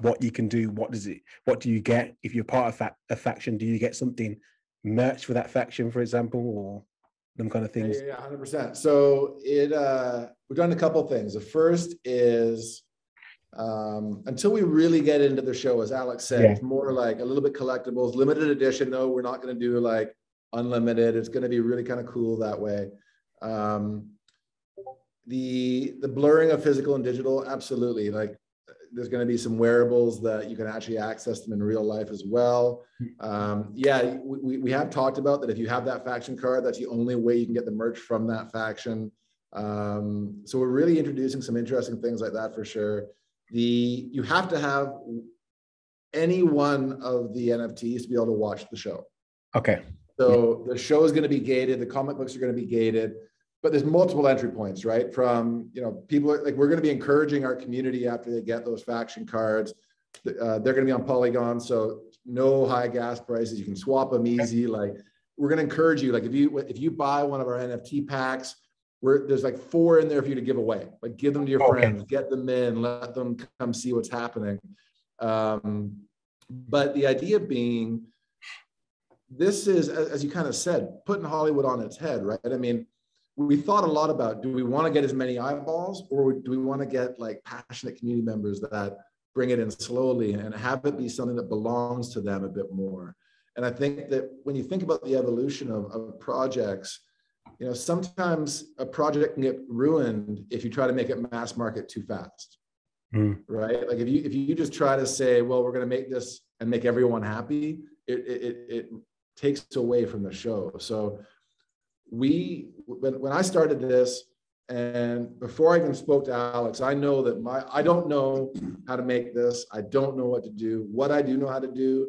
what you can do. What does it? What do you get if you're part of fa- a faction? Do you get something merch for that faction, for example, or them kind of things? Yeah, hundred yeah, percent. So it uh, we've done a couple things. The first is um, until we really get into the show, as Alex said, yeah. it's more like a little bit collectibles, limited edition. Though we're not going to do like unlimited. It's going to be really kind of cool that way. Um, the the blurring of physical and digital, absolutely. Like there's going to be some wearables that you can actually access them in real life as well. Um, yeah, we, we have talked about that if you have that faction card, that's the only way you can get the merch from that faction. Um, so we're really introducing some interesting things like that for sure. The you have to have any one of the NFTs to be able to watch the show. Okay. So the show is going to be gated. The comic books are going to be gated but there's multiple entry points, right? From you know, people like we're going to be encouraging our community after they get those faction cards. Uh, they're going to be on Polygon, so no high gas prices. You can swap them easy. Like we're going to encourage you. Like if you if you buy one of our NFT packs, where there's like four in there for you to give away. Like give them to your okay. friends, get them in, let them come see what's happening. Um, but the idea being, this is as you kind of said, putting Hollywood on its head, right? I mean we thought a lot about do we want to get as many eyeballs or do we want to get like passionate community members that bring it in slowly and have it be something that belongs to them a bit more? And i think that when you think about the evolution of, of projects you know sometimes a project can get ruined if you try to make it mass market too fast. Mm. right? Like if you if you just try to say well we're going to make this and make everyone happy it, it, it takes away from the show. So we when, when I started this, and before I even spoke to Alex, I know that my I don't know how to make this. I don't know what to do. What I do know how to do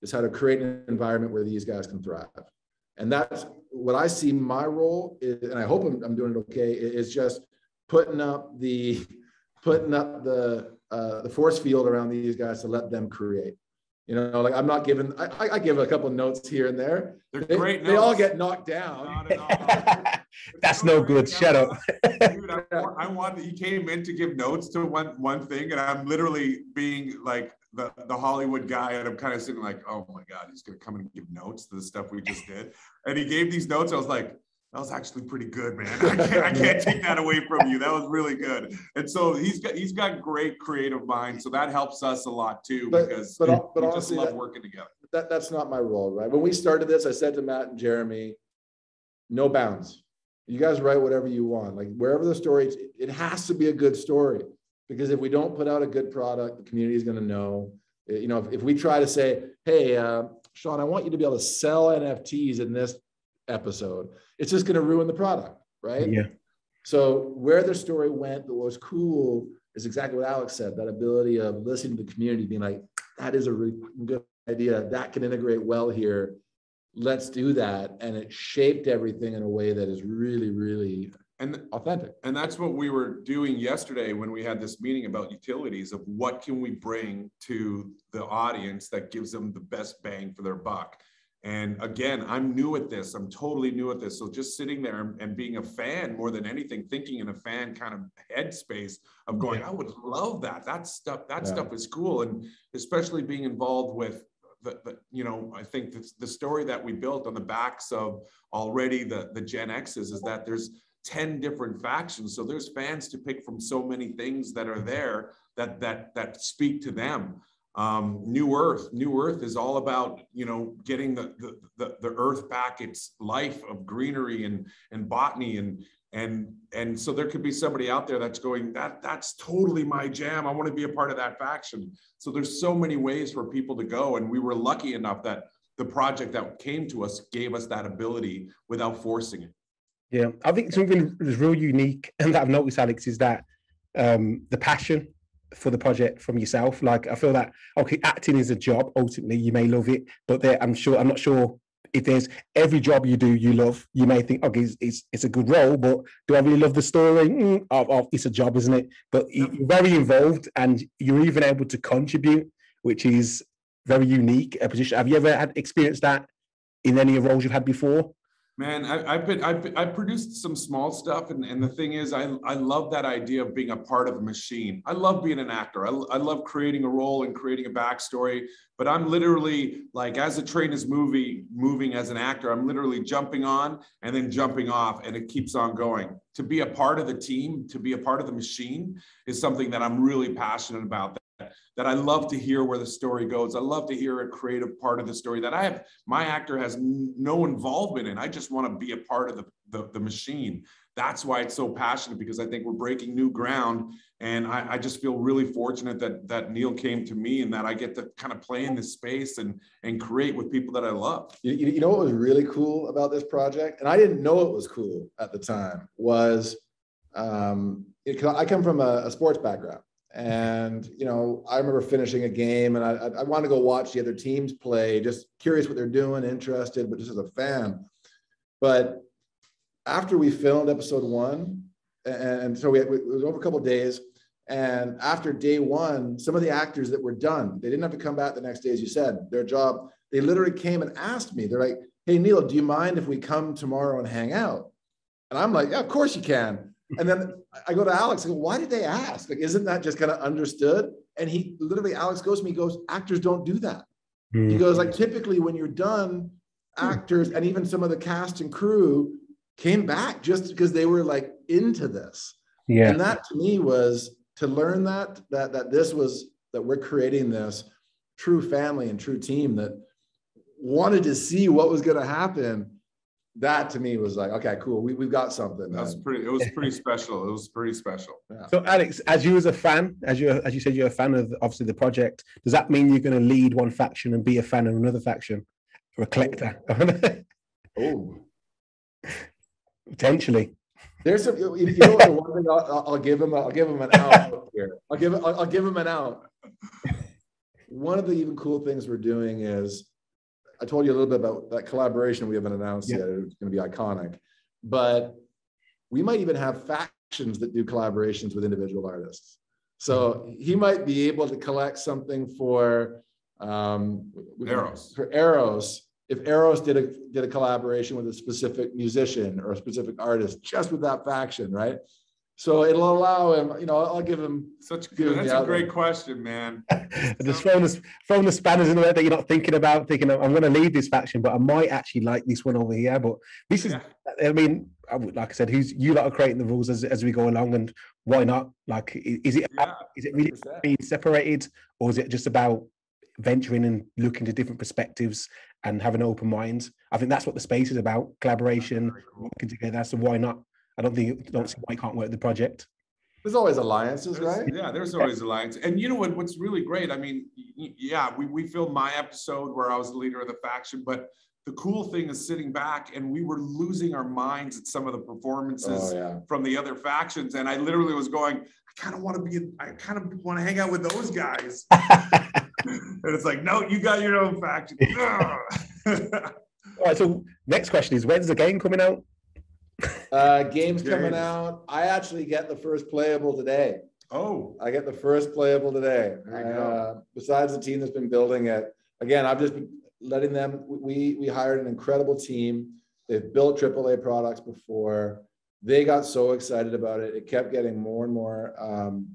is how to create an environment where these guys can thrive. And that's what I see my role is, and I hope I'm, I'm doing it okay, is just putting up the putting up the uh, the force field around these guys to let them create. You know, like I'm not giving, I, I give a couple notes here and there. They're they, great. They all get knocked down. That's no good. Shut up. Dude, I, I want, he came in to give notes to one, one thing, and I'm literally being like the, the Hollywood guy, and I'm kind of sitting like, oh my God, he's going to come and give notes to the stuff we just did. And he gave these notes. I was like, that was actually pretty good, man. I can't, I can't take that away from you. That was really good. And so he's got he's got great creative mind, so that helps us a lot too but, because but, but we honestly, just love working together. That that's not my role, right? When we started this, I said to Matt and Jeremy, no bounds. You guys write whatever you want. Like wherever the story, it has to be a good story because if we don't put out a good product, the community is going to know. You know, if, if we try to say, "Hey, uh, Sean, I want you to be able to sell NFTs in this episode," it's just going to ruin the product, right? Yeah. So where the story went, what was cool is exactly what Alex said. That ability of listening to the community, being like, "That is a really good idea. That can integrate well here. Let's do that." And it shaped everything in a way that is really, really and authentic. And that's what we were doing yesterday when we had this meeting about utilities of what can we bring to the audience that gives them the best bang for their buck. And again, I'm new at this. I'm totally new at this. So just sitting there and being a fan more than anything, thinking in a fan kind of headspace of going, yeah. I would love that. That stuff, that yeah. stuff is cool. And especially being involved with the, the you know, I think the, the story that we built on the backs of already the, the Gen X's is that there's 10 different factions. So there's fans to pick from so many things that are mm-hmm. there that that that speak to them um, new earth new earth is all about you know getting the, the, the the earth back its life of greenery and and botany and and and so there could be somebody out there that's going that that's totally my jam. I want to be a part of that faction. So there's so many ways for people to go and we were lucky enough that the project that came to us gave us that ability without forcing it. Yeah i think something that's real unique and that i've noticed alex is that um, the passion for the project from yourself? Like, I feel that okay, acting is a job. Ultimately, you may love it, but there, I'm sure I'm not sure if there's every job you do you love. You may think, okay, it's it's, it's a good role, but do I really love the story? Mm, oh, oh, it's a job, isn't it? But you're very involved, and you're even able to contribute, which is very unique a position. Have you ever had experienced that in any of roles you've had before? Man, I, have been I've, I've produced some small stuff, and, and the thing is, I I love that idea of being a part of a machine. I love being an actor. I, I love creating a role and creating a backstory. But I'm literally like, as the train is moving, moving as an actor, I'm literally jumping on and then jumping off, and it keeps on going. To be a part of the team, to be a part of the machine, is something that I'm really passionate about that I love to hear where the story goes. I love to hear a creative part of the story that I have. My actor has no involvement in. I just want to be a part of the, the, the machine. that's why it's so passionate because I think we're breaking new ground. And I, I, just feel really fortunate that that Neil came to me and that I get to kind of play in this space and and create with people that I love. You, you know what was really cool about this project, and I didn't know it was cool at the time, was um, I come from a, a sports background. And you know, I remember finishing a game, and I, I, to go watch the other teams play. Just curious what they're doing, interested, but just as a fan. But after we filmed episode one, and, so we had, it was over a couple days. And after day one, some of the actors that were done, they didn't have to come back the next day, as you said. Their job, they literally came and asked me. They're like, "Hey Neil, do you mind if we come tomorrow and hang out?" And I'm like, "Yeah, of course you can." And then I go to Alex. I go, "Why did they ask? Like, isn't that just kind of understood?" And he literally, Alex goes to me, goes, "Actors don't do that." Mm-hmm. He goes, "Like typically when you're done, actors and even some of the cast and crew came back just because they were like into this. Yeah. And that to me was to learn that that that this was that we're creating this true family and true team that wanted to see what was going to happen. That to me was like, okay, cool. We, we've got something. That's pretty, it was pretty special. It was pretty special. Yeah. So Alex, as you as a fan, as you as you said, you're a fan of obviously the project. Does that mean you're going to lead one faction and be a fan of another faction or a collector? oh. oh. Potentially. There's some, you know, the one thing I'll, I'll, give him, I'll give him an out here. I'll give, I'll, I'll give him an out. One of the even cool things we're doing is, I told you a little bit about that collaboration we haven't announced yeah. yet. It's going to be iconic, but we might even have factions that do collaborations with individual artists. So he might be able to collect something for um, Eros. For Eros, if Eros did a did a collaboration with a specific musician or a specific artist, just with that faction, right? So it'll allow him, you know, I'll give him such good. That's a great question, man. Just throwing the, throwing the spanners in the way that you're not thinking about, thinking I'm going to leave this faction, but I might actually like this one over here. But this is, yeah. I mean, like I said, who's you lot are creating the rules as, as we go along, and why not? Like, is it yeah. is it really being separated, or is it just about venturing and looking to different perspectives and having an open mind. I think that's what the space is about: collaboration, working together. So why not? I don't think don't see why I can't work the project. There's always alliances, right? Yeah, there's always alliance. And you know what? What's really great? I mean, yeah, we we filmed my episode where I was the leader of the faction, but the cool thing is sitting back and we were losing our minds at some of the performances oh, yeah. from the other factions. And I literally was going, I kind of want to be, I kind of want to hang out with those guys. and it's like, no, you got your own faction. All right. So next question is, when's the game coming out? Uh, game's coming out. I actually get the first playable today. Oh, I get the first playable today. Uh, besides the team that's been building it, again, I've just been letting them. We we hired an incredible team. They've built AAA products before. They got so excited about it. It kept getting more and more um,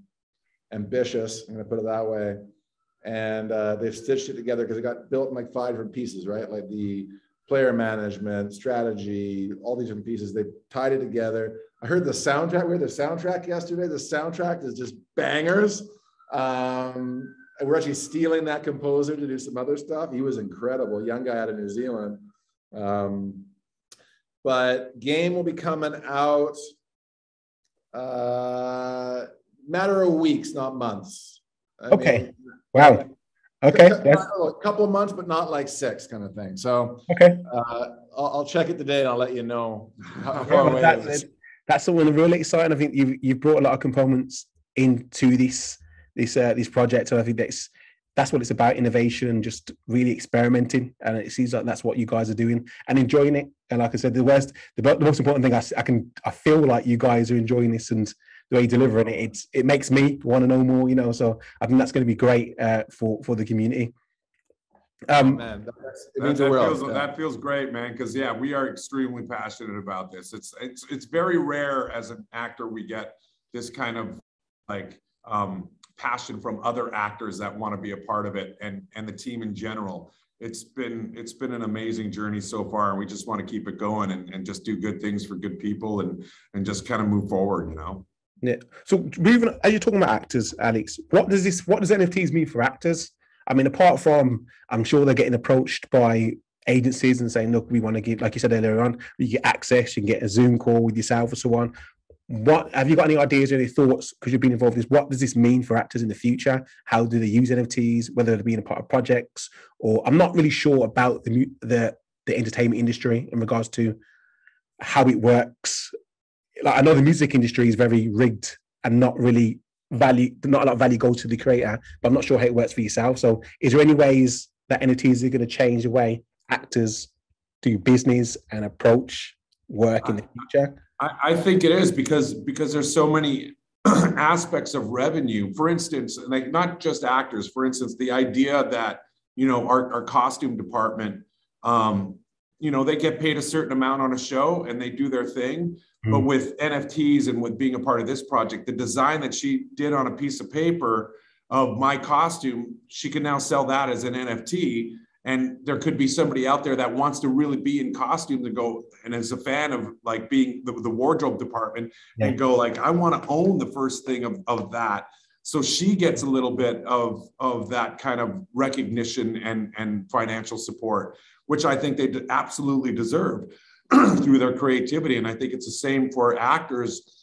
ambitious. I'm going to put it that way and uh, they've stitched it together because it got built in like five different pieces, right? Like the player management, strategy, all these different pieces. They tied it together. I heard the soundtrack. We heard the soundtrack yesterday. The soundtrack is just bangers. Um, and we're actually stealing that composer to do some other stuff. He was incredible, young guy out of New Zealand. Um, but game will be coming out uh, matter of weeks, not months. I okay. Mean, Wow. Okay. A couple of months, but not like six kind of thing. So okay. Uh, I'll, I'll, check it today and I'll let you know how far away that's, it is. That's something really exciting. I think you've you've brought a lot of components into this this uh, this project, and I think that's that's what it's about innovation and just really experimenting and it seems like that's what you guys are doing and enjoying it and like i said the worst the, the most important thing I, I can i feel like you guys are enjoying this and the way you're delivering it, it's, it makes me want to know more, you know. So I think that's going to be great uh, for for the community. Um, man, that, that, feels, yeah. that feels great, man. Because yeah, we are extremely passionate about this. It's it's it's very rare as an actor we get this kind of like um, passion from other actors that want to be a part of it, and and the team in general. It's been it's been an amazing journey so far, and we just want to keep it going and, and just do good things for good people and and just kind of move forward, you know. Yeah. So moving as you're talking about actors, Alex, what does this what does NFTs mean for actors? I mean, apart from I'm sure they're getting approached by agencies and saying, look, we want to give, like you said earlier on, you get access, you can get a Zoom call with yourself or so on. What have you got any ideas or any thoughts because you've been involved in this? What does this mean for actors in the future? How do they use NFTs, whether they're being a part of projects or I'm not really sure about the the the entertainment industry in regards to how it works. Like I know the music industry is very rigged and not really value, not a lot of value goes to the creator, but I'm not sure how it works for yourself. So is there any ways that NFTs are going to change the way actors do business and approach work in the future? I, I think it is because because there's so many aspects of revenue. For instance, like not just actors. For instance, the idea that you know our, our costume department, um, you know, they get paid a certain amount on a show and they do their thing. Mm. But with NFTs and with being a part of this project, the design that she did on a piece of paper of my costume, she can now sell that as an NFT and there could be somebody out there that wants to really be in costume to go and is a fan of like being the, the wardrobe department yeah. and go like i want to own the first thing of, of that so she gets a little bit of of that kind of recognition and and financial support which i think they absolutely deserve through their creativity and i think it's the same for actors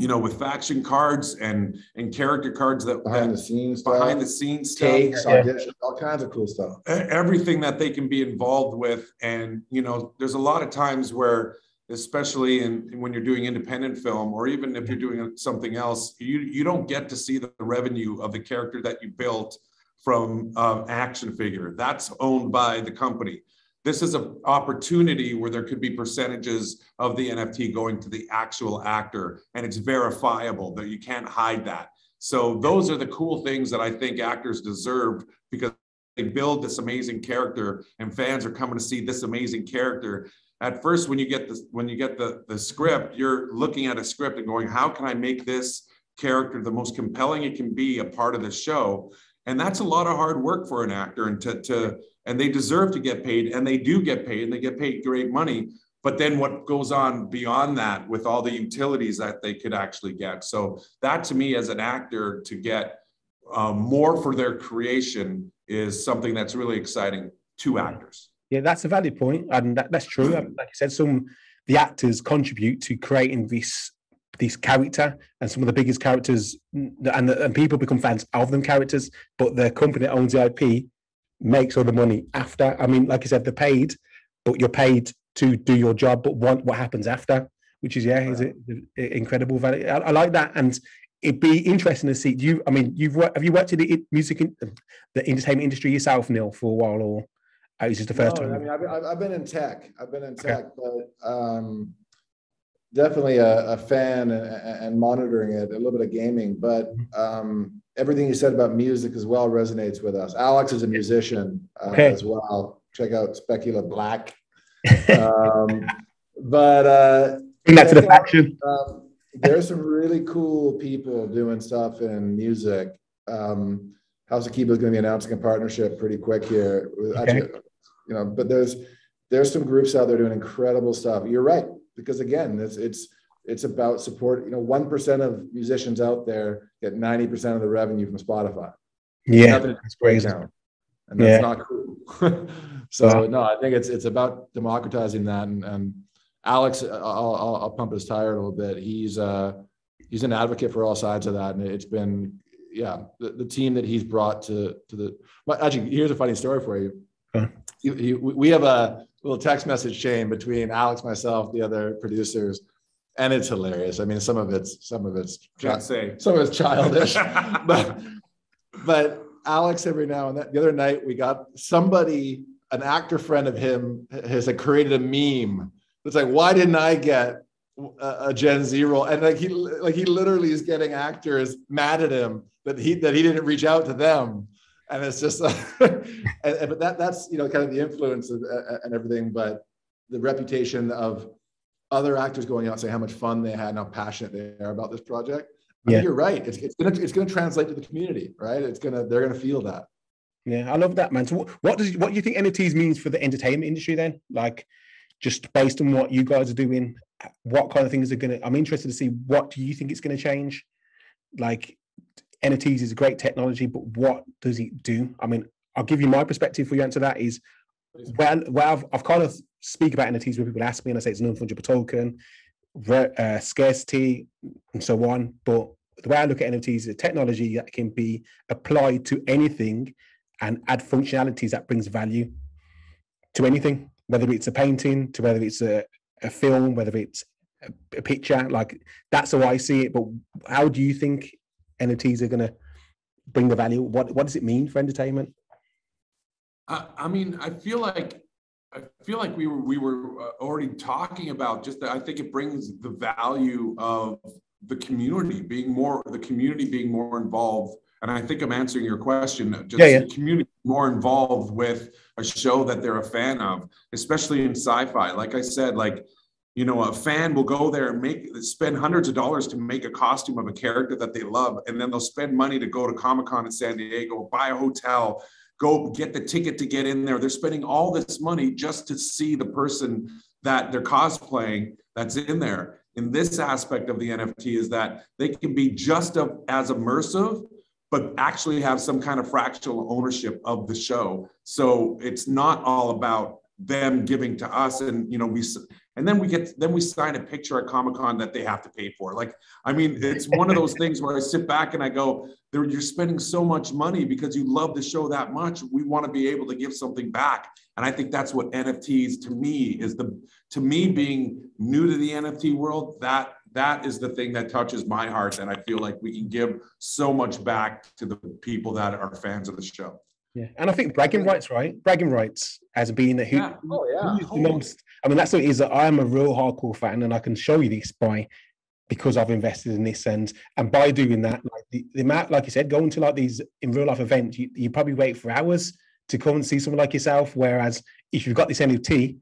you know, with faction cards and and character cards that behind that, the scenes, behind stuff, the scenes takes, stuff, yeah. all kinds of cool stuff. Everything that they can be involved with, and you know, there's a lot of times where, especially in when you're doing independent film, or even if you're doing something else, you you don't get to see the revenue of the character that you built from um, action figure. That's owned by the company this is an opportunity where there could be percentages of the NFT going to the actual actor, and it's verifiable that you can't hide that. So those are the cool things that I think actors deserve because they build this amazing character, and fans are coming to see this amazing character. At first, when you get the when you get the the script, you're looking at a script and going, "How can I make this character the most compelling it can be a part of the show?" And that's a lot of hard work for an actor, and to to and they deserve to get paid and they do get paid and they get paid great money. But then what goes on beyond that with all the utilities that they could actually get? So that to me as an actor to get um, more for their creation is something that's really exciting to actors. Yeah that's a valid point and that, that's true. Like i said some the actors contribute to creating this this character and some of the biggest characters and, and people become fans of them characters but the company that owns the ip makes all the money after. I mean, like I said, they're paid, but you're paid to do your job, but what what happens after, which is yeah, is it incredible value. I, I, like that, and it'd be interesting to see. You, I mean, you've worked, have you worked in the music, in, the entertainment industry yourself, Neil, for a while, or is this the first no, time? I mean, I've, I've been in tech. I've been in tech, but um, definitely a, a fan and, and, monitoring it. A little bit of gaming, but. Mm-hmm. Um, everything you said about music as well resonates with us. Alex is a musician uh, okay. as well. Check out Specula Black. um, but uh, bring that to the faction. Um, there's some really cool people doing stuff in music. Um, House of Kibaa is going to be announcing a partnership pretty quick here. Okay. Actually, you know, but there's there's some groups out there doing incredible stuff. You're right because again, it's it's it's about support. You know, one percent of musicians out there get ninety percent of the revenue from Spotify. Yeah, that's crazy. Down, and that's yeah. not cool. so no, I think it's it's about democratizing that. And, and Alex, I'll, I'll, I'll, pump his tire a little bit. He's uh he's an advocate for all sides of that, and it's been yeah the, the team that he's brought to to the. Well, actually, here's a funny story for you. Huh. He, he, we have a little text message chain between Alex, myself, the other producers and it's hilarious. I mean, some of it's some of it's Can't say. some of it's childish, but but Alex every now and then. The other night we got somebody, an actor friend of him, has like created a meme. It's like, why didn't I get a, a Gen Z role? And like he like he literally is getting actors mad at him that he that he didn't reach out to them. And it's just, uh, and, and, but that that's you know kind of the influence of, uh, and everything, but the reputation of other actors going out and saying how much fun they had and how passionate they are about this project. I yeah. you're right. It's, it's gonna it's gonna translate to the community, right? It's gonna they're gonna feel that. Yeah, I love that, man. So, what does what do you think NFTs means for the entertainment industry then? Like, just based on what you guys are doing, what kind of things are gonna? I'm interested to see what do you think it's gonna change. Like, NFTs is a great technology, but what does it do? I mean, I'll give you my perspective for you answer that is well, well I've, I've kind of speak about NFTs where people ask me and I say it's non fungible token, uh, scarcity, and so on. But the way I look at NFTs is a technology that can be applied to anything and add functionalities that brings value to anything, whether it's a painting, to whether it's a, a film, whether it's a, a picture. Like that's how I see it. But how do you think NFTs are going to bring the value? What what does it mean for entertainment? I, I mean, I feel like I feel like we were we were uh, already talking about just that. I think it brings the value of the community being more the community being more involved. And I think I'm answering your question. Just yeah, yeah. community more involved with a show that they're a fan of, especially in sci-fi. Like I said, like you know, a fan will go there and make spend hundreds of dollars to make a costume of a character that they love, and then they'll spend money to go to Comic Con in San Diego, buy a hotel, go get the ticket to get in there. They're spending all this money just to see the person that they're cosplaying that's in there. In this aspect of the NFT is that they can be just as immersive, but actually have some kind of fractional ownership of the show. So it's not all about them giving to us and you know we and then we get then we sign a picture at comic-con that they have to pay for. Like i mean it's one of those things where i sit back and i go you're spending so much money because you love the show that much. We want to be able to give something back. And i think that's what nfts to me is the to me being new to the nft world that that is the thing that touches my heart and i feel like we can give so much back to the people that are fans of the show yeah, and I think bragging rights, right? Bragging rights as being the who, yeah. Oh, yeah. who's the most. I mean, that's what it is. That I am a real hardcore fan, and I can show you this by because I've invested in this, and and by doing that, like the, the amount, like you said, going to like these in real life events, you, you probably wait for hours to come and see someone like yourself. Whereas if you've got this NFT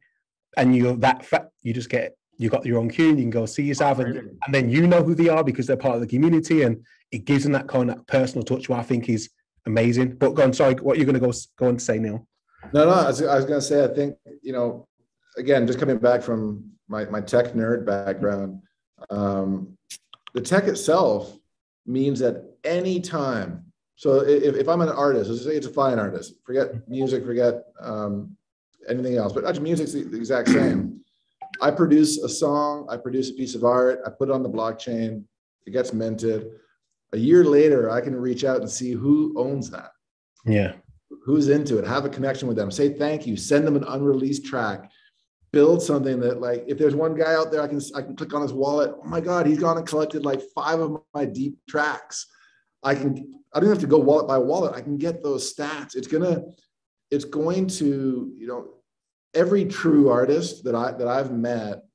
and you're that fat, you just get you got your own queue, and you can go see yourself, and, and then you know who they are because they're part of the community, and it gives them that kind of personal touch. What I think is amazing. But go on, sorry, what you're going to go go to say, Neil? No, no, I was, was going to say, I think you know, again, just coming back from my my tech nerd background, um, the tech itself means that any time. So if, if I'm an artist, let's say it's a fine artist, forget music, forget um, anything else, but actually music's the exact same. I produce a song, I produce a piece of art, I put it on the blockchain, it gets minted a year later, I can reach out and see who owns that. Yeah. Who's into it, have a connection with them, say thank you, send them an unreleased track, build something that like if there's one guy out there, I can I can click on his wallet. Oh my God, he's gone and collected like five of my deep tracks. I can I don't have to go wallet by wallet. I can get those stats. It's gonna, it's going to, you know, every true artist that I that I've met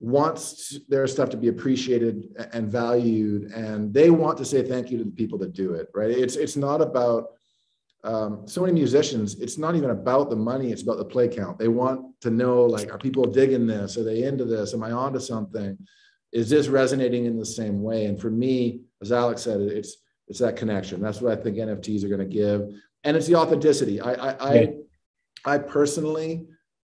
wants their stuff to be appreciated and valued and they want to say thank you to the people that do it right? It's it's not about um, so many musicians it's not even about the money it's about the play count. They want to know like are people digging this? Are they into this? Am i onto something? Is this resonating in the same way? And for me as alex said it's it's that connection. That's what i think nfts are going to give. And it's the authenticity. I i yeah. I, I personally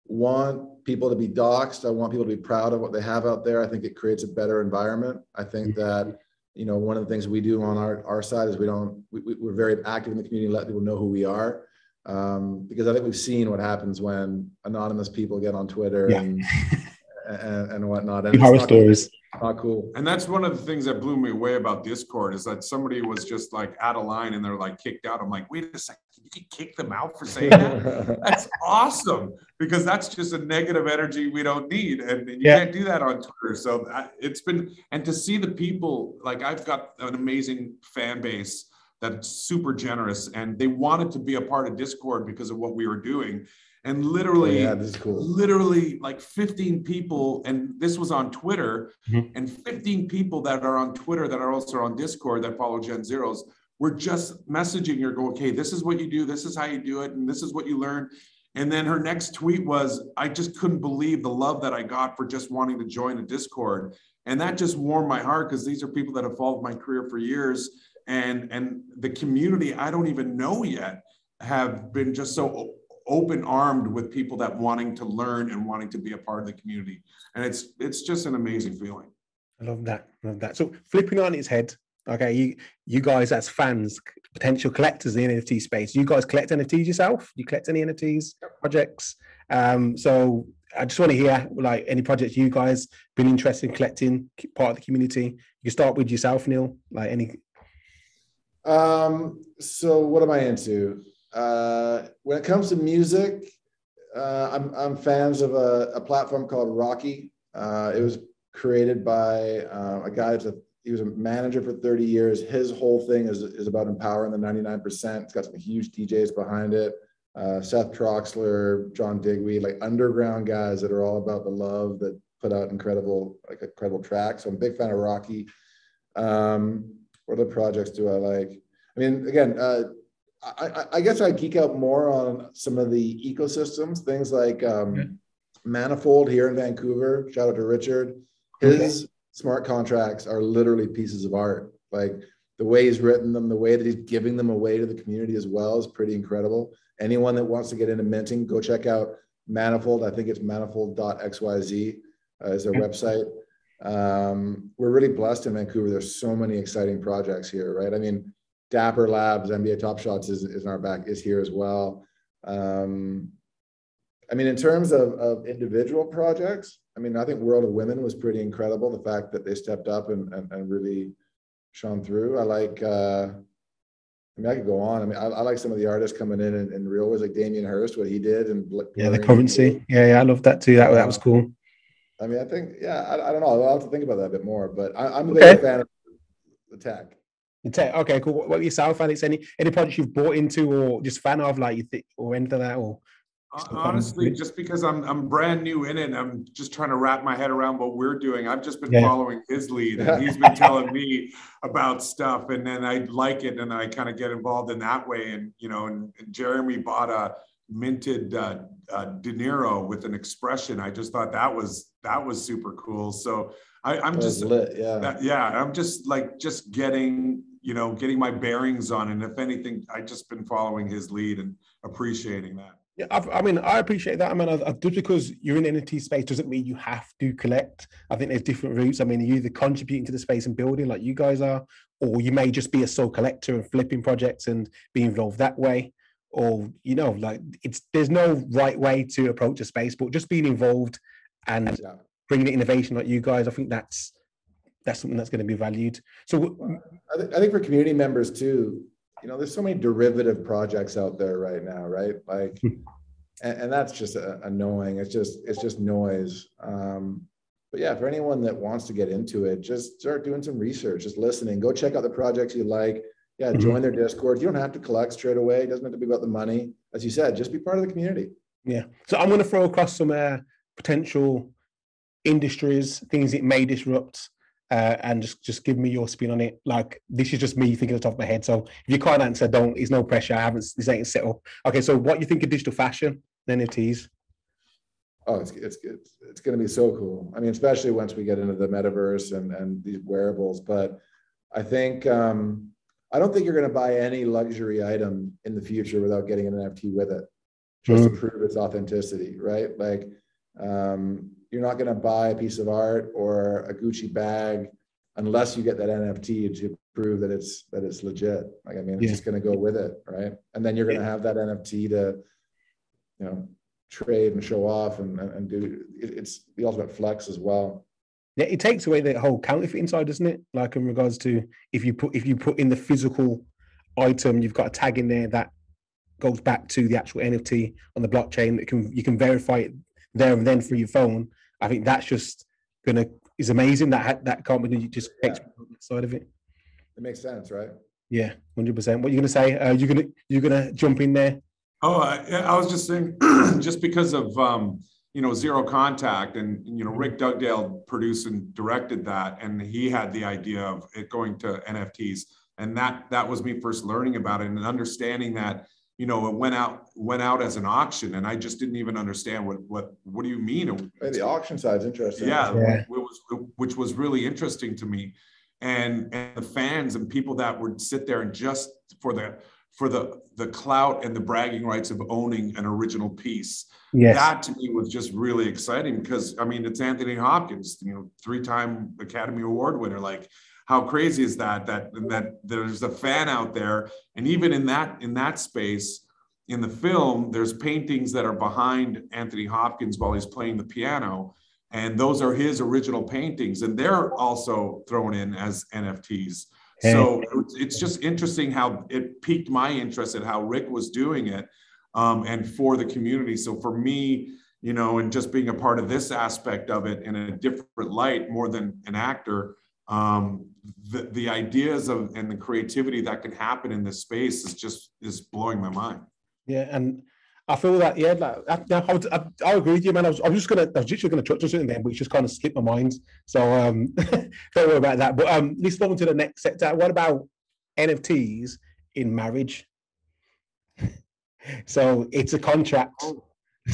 want people to be doxxed. I want people to be proud of what they have out there. I think it creates a better environment. I think mm-hmm. that you know one of the things we do on our, our side is we don't we, we're very active in the community, let people know who we are. Um, because I think we've seen what happens when anonymous people get on Twitter yeah. and, and, and whatnot. And horror stories. Oh, cool. And that's one of the things that blew me away about Discord is that somebody was just like out of line and they're like kicked out. I'm like, wait a second, you can kick them out for saying that? that's awesome because that's just a negative energy we don't need. And, you yeah. can't do that on Twitter. So I, it's been, and to see the people, like I've got an amazing fan base that's super generous and they wanted to be a part of Discord because of what we were doing and literally yeah, this is cool. literally like 15 people and this was on twitter mm-hmm. and 15 people that are on twitter that are also on discord that follow GenZeroes were just messaging her go okay this is what you do this is how you do it and this is what you learn. And then her next tweet was i just couldn't believe the love that i got for just wanting to join a discord. And that just warmed my heart because these are people that have followed my career for years and and the community i don't even know yet have been just so open armed with people that wanting to learn and wanting to be a part of the community. And it's it's just an amazing feeling. I love that love that. So flipping on its head Okay, you you guys as fans, potential collectors in the NFT space, you guys collect NFTs yourself? You collect any NFTs projects? Um, so I just want to hear like any projects you guys been interested in collecting, part of the community. You start with yourself, Neil. Like any. Um. So what am I into? Uh, when it comes to music, uh, I'm I'm fans of a, a platform called Rocki. Uh, it was created by uh, a guy. A, he was a manager for 30 years. His whole thing is, is about empowering the 99%. It's got some huge DJs behind it. Uh, Seth Troxler, John Digweed, like underground guys that are all about the love that put out incredible, like incredible tracks. So I'm a big fan of Rocki. Um, what other projects do I like? I mean, again, uh, I, I, guess I geek out more on some of the ecosystems, things like um, yeah. Manifold here in Vancouver. Shout out to Richard. His okay. Smart contracts are literally pieces of art. Like the way he's written them, the way that he's giving them away to the community as well is pretty incredible. Anyone that wants to get into minting, go check out Manifold. I think it's manifold.xyz uh, is their website. Um, we're really blessed in Vancouver. There's so many exciting projects here, right? I mean, Dapper Labs, NBA Top Shots is, is in our back, is here as well. Um, I mean, in terms of, of individual projects, I mean, I think World of Women was pretty incredible. The fact that they stepped up and, and, and really shone through. I like, uh, I mean, I could go on. I mean, I, I like some of the artists coming in and, and real was like Damien Hirst, what he did. and Yeah, the currency. Yeah, yeah, I love that too. That, that was cool. I mean, I think, yeah, I, I don't know. I'll have to think about that a bit more, but I, am a okay. big fan of the tech. Okay, cool. What about yourself, Alex? Any any projects you've bought into or just fan of, like you think, or anything like that, or honestly, just because I'm I'm brand new in it, I'm just trying to wrap my head around what we're doing. I've just been yeah. following his lead, and he's been telling me about stuff, and then I like it, and I kind of get involved in that way. And you know, and, and Jeremy bought a minted uh, uh, De Niro with an expression. I just thought that was that was super cool. So I, am just lit, yeah, yeah. I'm just like just getting you know, getting my bearings on. And if anything, I've just been following his lead and appreciating that. Yeah, I've, i mean, I appreciate that. I mean, I, just because you're in the NFT space doesn't mean you have to collect. I think there's different routes. I mean, you either contributing to the space and building like you guys are, or you may just be a sole collector and flipping projects and be involved that way. Or you know, like it's there's no right way to approach a space, but just being involved and yeah. bringing innovation like you guys, I think that's that's something that's going to be valued. So I, th- I think for community members too, you know, there's so many derivative projects out there right now, right? Like, hmm. and, and, that's just a, annoying. It's just it's just noise. Um, but yeah, for anyone that wants to get into it, just start doing some research, just listening. Go check out the projects you like. Yeah, mm-hmm. join their Discord. You don't have to collect straight away. It doesn't have to be about the money. As you said, just be part of the community. Yeah. So I'm going to throw across some uh, potential industries, things it may disrupt uh, and just just give me your spin on it. Like this is just me thinking off the top of my head. So if you can't answer, don't. It's no pressure. I haven't. This ain't set up. Okay. So what you think of digital fashion, NFTs? Oh, it's it's it's, it's going to be so cool. I mean, especially once we get into the metaverse and and these wearables. But I think um, I don't think you're going to buy any luxury item in the future without getting an NFT with it, just mm-hmm. to prove its authenticity, right? Like. Um, you're not going to buy a piece of art or a Gucci bag unless you get that NFT to prove that it's that it's legit. Like I mean, it's yeah. just going to go with it, right? And then you're going to have that NFT to, you know, trade and show off and and do. It's the ultimate flex as well. Yeah, it takes away the whole counterfeit side, doesn't it? Like in regards to if you put if you put in the physical item, you've got a tag in there that goes back to the actual NFT on the blockchain that can you can verify it there and then through your phone. I think that's just gonna is amazing that that company just takes yeah. side of it. It makes sense, right? Yeah, hundred percent. What are you gonna say? Uh, you gonna you gonna jump in there? Oh, I, I was just saying, just because of um, you know zero contact, and you know Rick Dugdale produced and directed that, and he had the idea of it going to NFTs, and that that was me first learning about it and understanding that you know, it went out went out as an auction, and I just didn't even understand what what what do you mean? Hey, the auction side's interesting. Yeah, yeah. Was, which was really interesting to me, and and the fans and people that would sit there and just for the for the the clout and the bragging rights of owning an original piece. Yes. That to me was just really exciting because I mean it's Anthony Hopkins, you know, three-time Academy Award winner. Like how crazy is that that that there's a fan out there and even in that in that space in the film there's paintings that are behind anthony hopkins while he's playing the piano and those are his original paintings and they're also thrown in as nfts hey. so it's just interesting how it piqued my interest in how rick was doing it um, and for the community so for me you know and just being a part of this aspect of it in a different light more than an actor um, the, the ideas of and the creativity that can happen in this space is just is blowing my mind yeah and I feel that yeah, like, I, I, would, I, I agree with you, man. I was, I was just gonna, I was just gonna touch on something there, but it just kind of slipped my mind. So um, don't worry about that. But um, let's move on to the next sector. What about NFTs in marriage? so it's a contract. Oh.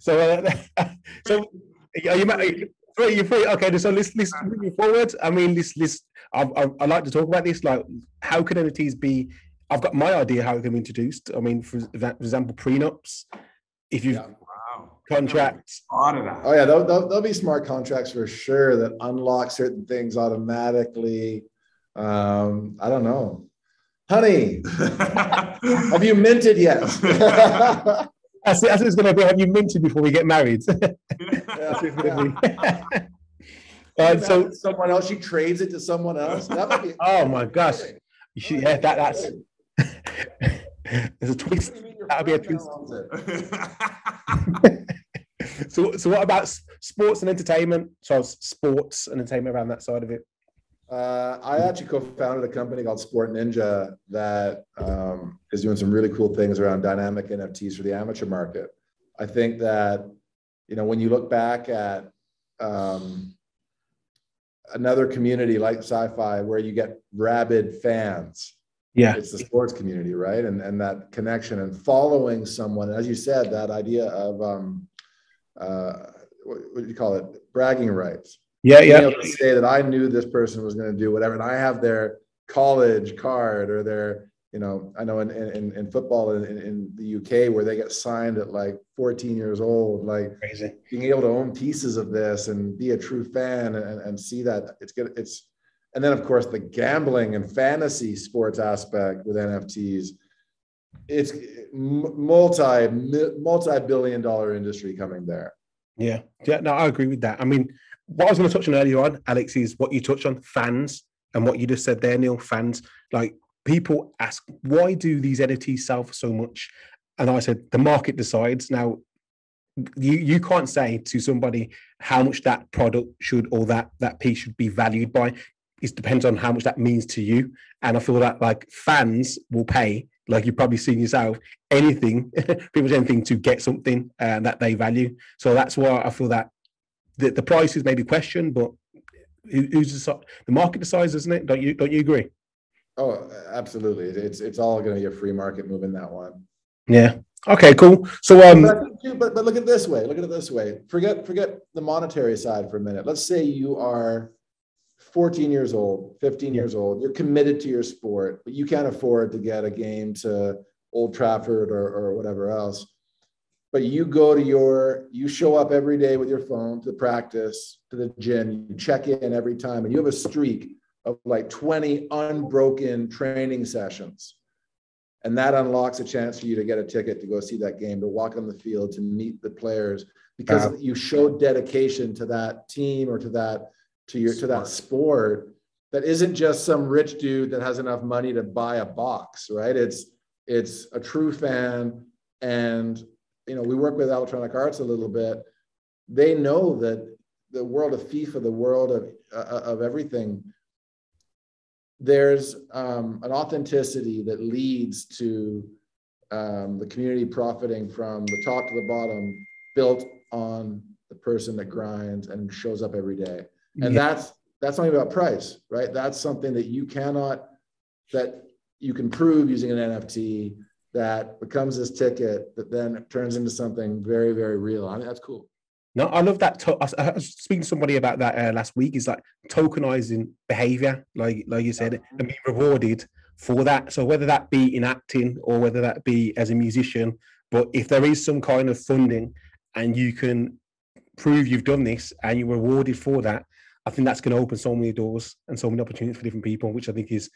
so, uh, so are you married? Free, you free. Okay, so let's let's moving forward. I mean, this this I, I, I like to talk about this. Like, how can NFTs be I've got my idea how it can be introduced. I mean, for, for example, prenups. If you yeah. contracts. Oh yeah, there'll, there'll, there'll, be smart contracts for sure that unlock certain things automatically. Um, I don't know, honey. have you minted yet? that's, that's it's going to be. Have you minted before we get married? yeah, uh, so someone else, she trades it to someone else. Be, oh my gosh! yeah, that, that's there's a twist. That'll be a twist. so, so what about sports and entertainment? So, sports and entertainment around that side of it. Uh, I actually co-founded a company called Sport Ninja that um, is doing some really cool things around dynamic NFTs for the amateur market. I think that you know when you look back at um, another community like sci-fi where you get rabid fans yeah. it's the sports community right? And and that connection and following someone as you said that idea of um uh what, what do you call it? Bragging rights yeah yeah. say that i knew this person was going to do whatever and i have their college card or their you know i know in in, in football in, in the uk where they get signed at like 14 years old like crazy. being able to own pieces of this and be a true fan and, and see that it's good it's and then of course the gambling and fantasy sports aspect with nfts it's multi multi-billion dollar industry coming there. Yeah. Yeah no i agree with that. I mean what i was going to touch on earlier on aleks is what you touched on fans and what you just said there neil fans like people ask why do these nfts sell for so much and i said the market decides now you you can't say to somebody how much that product should or that that piece should be valued by it depends on how much that means to you. And I feel that like fans will pay, like you've probably seen yourself, anything, much anything to get something uh, that they value. So that's why I feel that the, the price is maybe questioned, but who's the, the market decides, isn't it? Don't you don't you agree? Oh, absolutely. It's it's all going to be a free market move in that one. Yeah. Okay. Cool. So um. But, but but look at it this way. Look at it this way. Forget forget the monetary side for a minute. Let's say you are 14 years old, 15 years old, you're committed to your sport, but you can't afford to get a game to Old Trafford or, or whatever else. But you go to your, you show up every day with your phone to the practice, to the gym, you check in every time, and you have a streak of like 20 unbroken training sessions. And that unlocks a chance for you to get a ticket to go see that game, to walk on the field, to meet the players, because wow. you showed dedication to that team or to that to your to that sport that isn't just some rich dude that has enough money to buy a box, right? It's it's a true fan, and you know we work with Electronic Arts a little bit. They know that the world of FIFA, the world of uh, of everything, there's um, an authenticity that leads to um, the community profiting from the top to the bottom, built on the person that grinds and shows up every day and yeah. that's that's something about price right that's something that you cannot that you can prove using an nft that becomes this ticket that then turns into something very very real i mean that's cool no, I love that. To- I was speaking to somebody about that uh, last week. Is like tokenizing behavior, like like you said, and being rewarded for that. So whether that be in acting or whether that be as a musician, but if there is some kind of funding and you can prove you've done this and you're rewarded for that, I think that's going to open so many doors and so many opportunities for different people, which I think is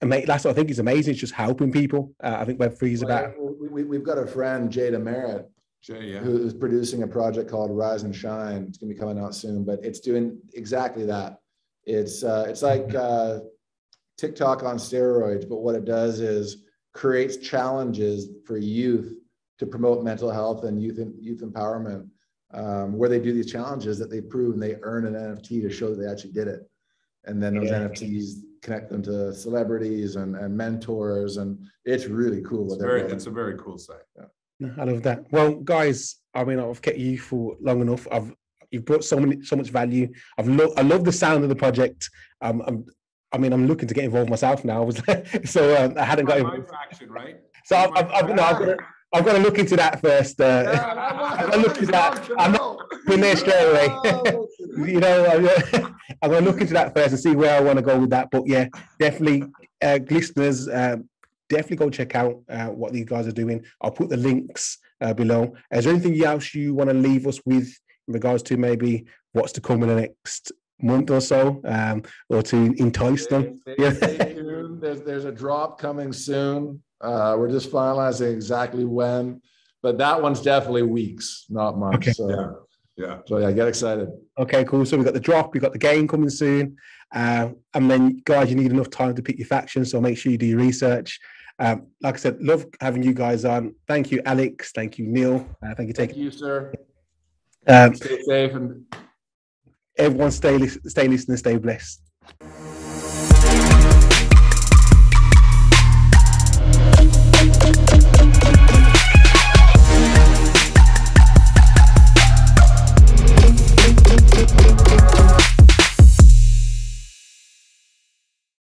that's what I think is amazing. It's just helping people. Uh, I think Web three is about. We, we, have got a friend, Jada Merritt, Jay, yeah. who is producing a project called Rise and Shine. It's going to be coming out soon, but it's doing exactly that. It's uh, it's like uh, TikTok on steroids, but what it does is creates challenges for youth to promote mental health and youth youth empowerment, um, where they do these challenges that they prove and they earn an NFT to show that they actually did it, and then those yeah. NFTs connect them to celebrities and, and mentors, and it's really cool. It's, very, it's a very cool site. Yeah. I love that. Well, guys, I mean, I've kept you for long enough. I've you've brought so many so much value. I've lo- I love the sound of the project. Um, I'm I mean, I'm looking to get involved myself now. I was so um, I hadn't got involved. Action, right? So I've, I've, I've, no, I've, got to, I've got to look into that first. Uh, yeah, I'm going to look into that. I'm not in there straight away. you know, I'm, I'm going to look into that first and see where I want to go with that. But yeah, definitely, uh, listeners, uh, definitely go check out uh, what these guys are doing. I'll put the links uh, below. Is there anything else you want to leave us with in regards to maybe what's to come in the next month or so, um, or to entice them. Stay, yeah. Stay there's, there's a drop coming soon. Uh, we're just finalizing exactly when, but that one's definitely weeks, not months. Okay. So, yeah. Yeah. So yeah, get excited. Okay, cool. So we've got the drop, we've got the game coming soon. Uh, and then guys, you need enough time to pick your faction. So make sure you do your research. Um, like I said, love having you guys on. Thank you, Aleks. Thank you, Neil. Uh, thank you. Thank you, sir. Um, Stay safe and everyone stay stay listening, stay blessed.